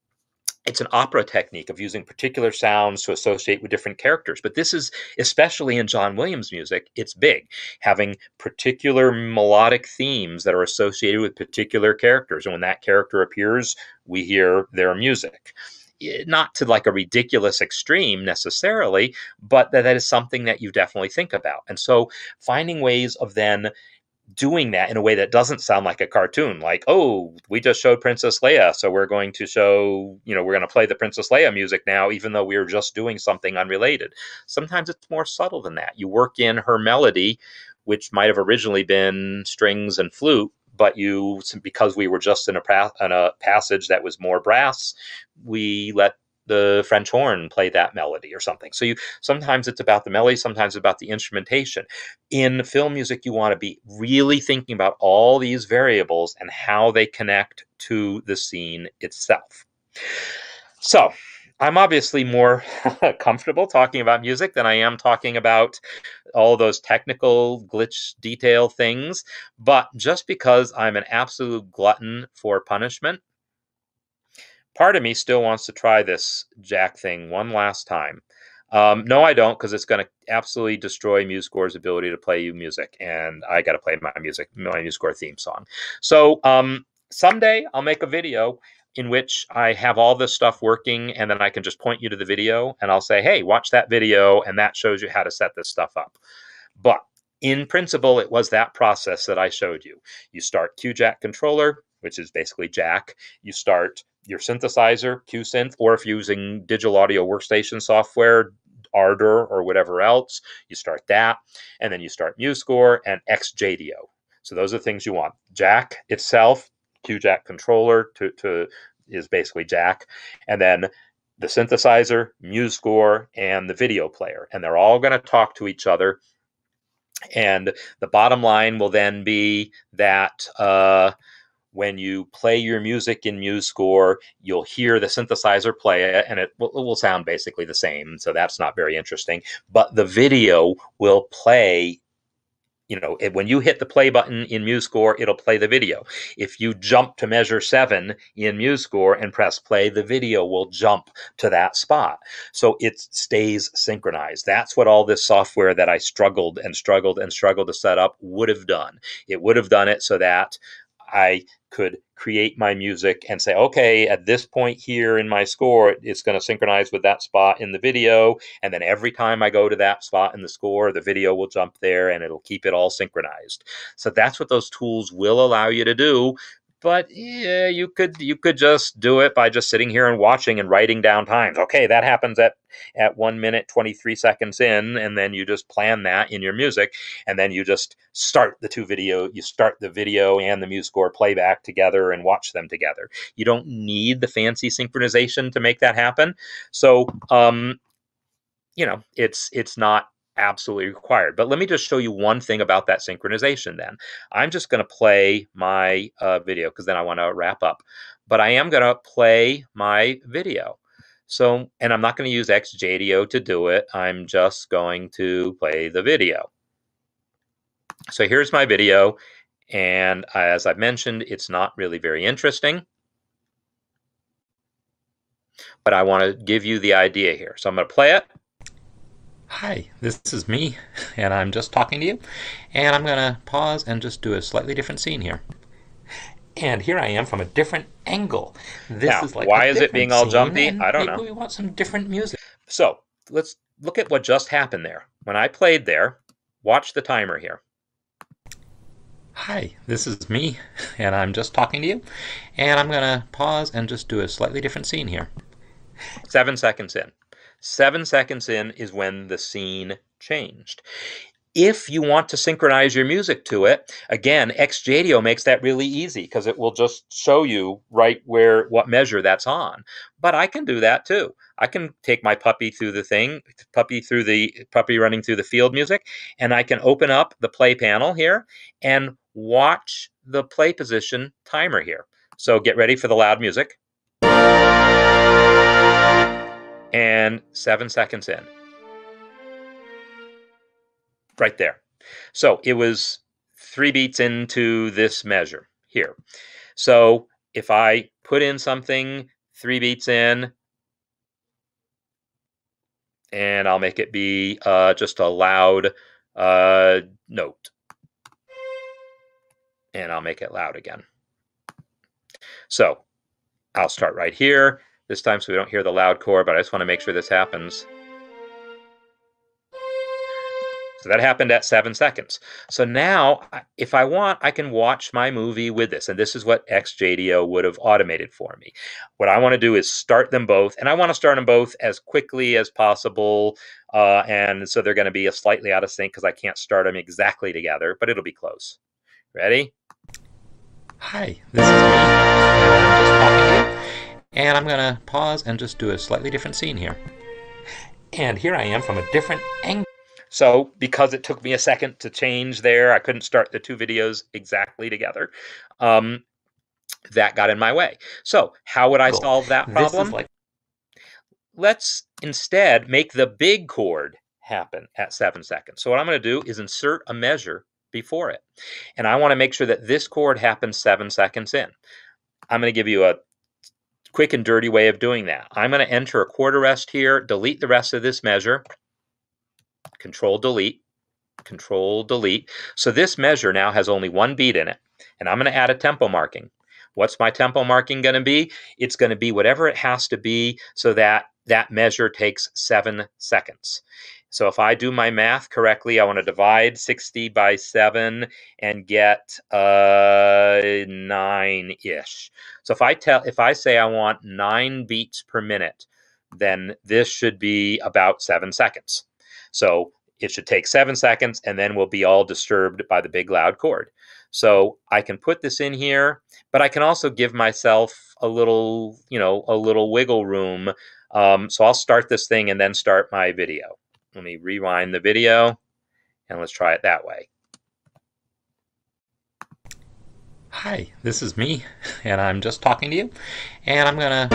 it's an opera technique of using particular sounds to associate with different characters. But this is, especially in John Williams music, it's big, having particular melodic themes that are associated with particular characters. And when that character appears, we hear their music Eh, not to like a ridiculous extreme necessarily, but that, that is something that you definitely think about. And so finding ways of then doing that in a way that doesn't sound like a cartoon like oh we just showed princess leia so we're going to show you know we're going to play the princess leia music now even though we were just doing something unrelated sometimes it's more subtle than that you work in her melody which might have originally been strings and flute but you because we were just in a, pra- in a passage that was more brass we let the French horn play that melody or something. So you sometimes it's about the melody, sometimes about the instrumentation. In film music, you want to be really thinking about all these variables and how they connect to the scene itself. So I'm obviously more <laughs> comfortable talking about music than I am talking about all those technical glitch detail things. But just because I'm an absolute glutton for punishment, part of me still wants to try this Jack thing one last time. Um, no, I don't, because it's going to absolutely destroy MuseScore's ability to play you music, and I got to play my music, my MuseScore theme song. So um, someday I'll make a video in which I have all this stuff working, and then I can just point you to the video, and I'll say, "Hey, watch that video," and that shows you how to set this stuff up. But in principle, it was that process that I showed you. You start QJack controller, which is basically Jack. You start your synthesizer, QSynth, or if you're using digital audio workstation software, Ardour or whatever else, you start that, and then you start MuseScore and XJadeo. So those are the things you want. Jack itself, QJack controller to, to is basically Jack, and then the synthesizer, MuseScore, and the video player, and they're all going to talk to each other. And the bottom line will then be that. Uh, when you play your music in MuseScore, you'll hear the synthesizer play it, and it it will, sound basically the same. So that's not very interesting. But the video will play. You know, when you hit the play button in MuseScore, it'll play the video. If you jump to measure seven in MuseScore and press play, the video will jump to that spot. So it stays synchronized. That's what all this software that I struggled and struggled and struggled to set up would have done. It would have done it so that I could create my music and say, okay, at this point here in my score, it's going to synchronize with that spot in the video. And then every time I go to that spot in the score, the video will jump there and it'll keep it all synchronized. So that's what those tools will allow you to do but yeah, you could you could just do it by just sitting here and watching and writing down times. Okay, that happens at at one minute twenty three seconds in, and then you just plan that in your music, and then you just start the two video. You start the video and the MuseScore playback together and watch them together. You don't need the fancy synchronization to make that happen. So, um, you know, it's it's not absolutely required. But let me just show you one thing about that synchronization then. I'm just going to play my uh, video because then I want to wrap up. But I am going to play my video. So, and I'm not going to use XJadeo to do it. I'm just going to play the video. So here's my video. And as I've mentioned, it's not really very interesting. But I want to give you the idea here. So I'm going to play it. Hi, this is me, and I'm just talking to you. And I'm going to pause and just do a slightly different scene here. And here I am from a different angle. This now, is like why is it being all jumpy? I don't know. We want some different music. So let's look at what just happened there. When I played there, watch the timer here. Hi, this is me, and I'm just talking to you. And I'm going to pause and just do a slightly different scene here. Seven seconds in. Seven seconds in is when the scene changed. If you want to synchronize your music to it, again, XJadeo makes that really easy because it will just show you right where what measure that's on. But I can do that too. I can take my puppy through the thing, puppy through the puppy running through the field music, and I can open up the play panel here and watch the play position timer here. So get ready for the loud music and seven seconds in. Right there. So it was three beats into this measure here. So if I put in something three beats in, and I'll make it be uh, just a loud uh, note. And I'll make it loud again. So I'll start right here this time so we don't hear the loud core, but I just want to make sure this happens. So that happened at seven seconds. So now, if I want, I can watch my movie with this. And this is what XJadeo would have automated for me. What I want to do is start them both. And I want to start them both as quickly as possible. Uh, and so they're going to be a slightly out of sync because I can't start them exactly together, but it'll be close. Ready? Hi, this is me. And I'm going to pause and just do a slightly different scene here. And here I am from a different angle. So, because it took me a second to change there, I couldn't start the two videos exactly together. Um, that got in my way. So, how would I cool. solve that problem? Like- Let's instead make the big chord happen at seven seconds. So, what I'm going to do is insert a measure before it. And I want to make sure that this chord happens seven seconds in. I'm going to give you a quick and dirty way of doing that. I'm going to enter a quarter rest here, delete the rest of this measure, control delete, control delete. So this measure now has only one beat in it, and I'm going to add a tempo marking. What's my tempo marking going to be? It's going to be whatever it has to be so that that measure takes seven seconds. So if I do my math correctly, I want to divide 60 by 7 and get uh, 9-ish. So if I tell if I say I want 9 beats per minute, then this should be about 7 seconds. So it should take 7 seconds and then we'll be all disturbed by the big loud chord. So I can put this in here, but I can also give myself a little, you know, a little wiggle room. Um, so I'll start this thing and then start my video. Let me rewind the video and let's try it that way. Hi, this is me, <laughs> and I'm just talking to you, and I'm gonna.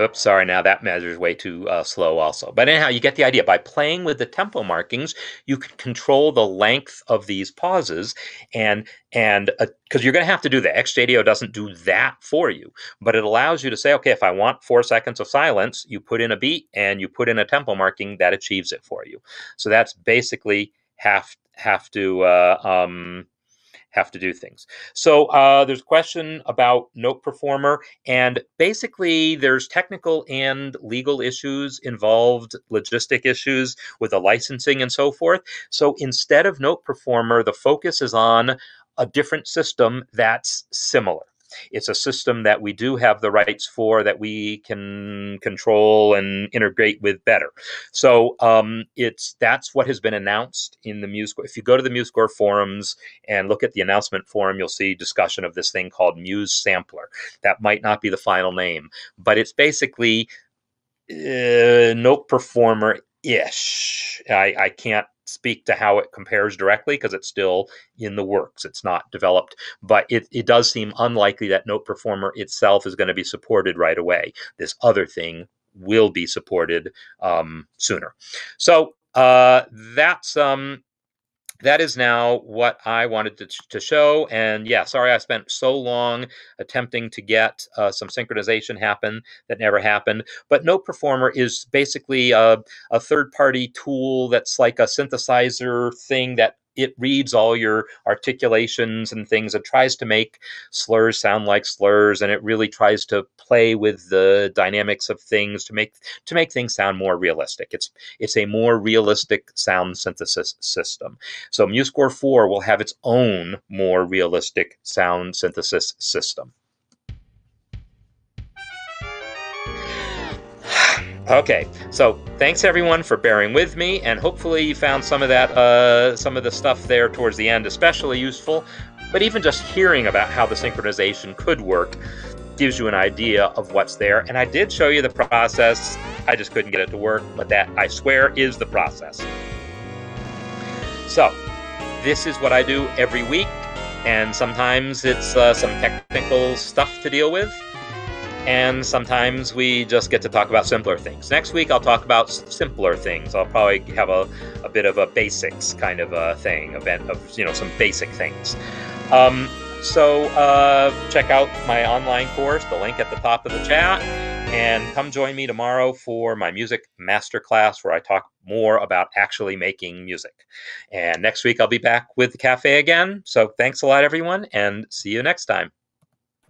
Oops, sorry, now that measures way too uh, slow also. But anyhow, you get the idea. By playing with the tempo markings, you can control the length of these pauses and and because uh, you're going to have to do that. XJadeo doesn't do that for you, but it allows you to say, okay, if I want four seconds of silence, you put in a beat and you put in a tempo marking that achieves it for you. So that's basically have have to uh, um, have to do things. So uh, there's a question about Note Performer, and basically there's technical and legal issues involved, logistic issues with the licensing and so forth. So instead of Note Performer, the focus is on a different system that's similar. It's a system that we do have the rights for that we can control and integrate with better. So um, it's that's what has been announced in the MuseScore. If you go to the MuseScore forums and look at the announcement forum, you'll see discussion of this thing called Muse Sampler. That might not be the final name, but it's basically uh, Note Performer ish. I, I can't speak to how it compares directly because it's still in the works. It's not developed, but it, it does seem unlikely that Note Performer itself is going to be supported right away. This other thing will be supported um, sooner. So uh, that's um, that is now what I wanted to, to, show. And yeah, sorry I spent so long attempting to get uh, some synchronization happen that never happened. But Note Performer is basically a, a third party tool that's like a synthesizer thing that it reads all your articulations and things and tries to make slurs sound like slurs and it really tries to play with the dynamics of things to make to make things sound more realistic. It's it's a more realistic sound synthesis system. So MuseScore 4 will have its own more realistic sound synthesis system Okay, so thanks everyone for bearing with me, and hopefully you found some of that, uh, some of the stuff there towards the end especially useful. But even just hearing about how the synchronization could work gives you an idea of what's there. And I did show you the process. I just couldn't get it to work, but that I swear is the process. So, this is what I do every week, and sometimes it's uh, some technical stuff to deal with and sometimes we just get to talk about simpler things. Next week, I'll talk about simpler things. I'll probably have a, a bit of a basics kind of a thing, event of you know some basic things. Um, so uh, check out my online course, the link at the top of the chat, and come join me tomorrow for my music masterclass where I talk more about actually making music. And next week I'll be back with the cafe again. So thanks a lot, everyone, and see you next time.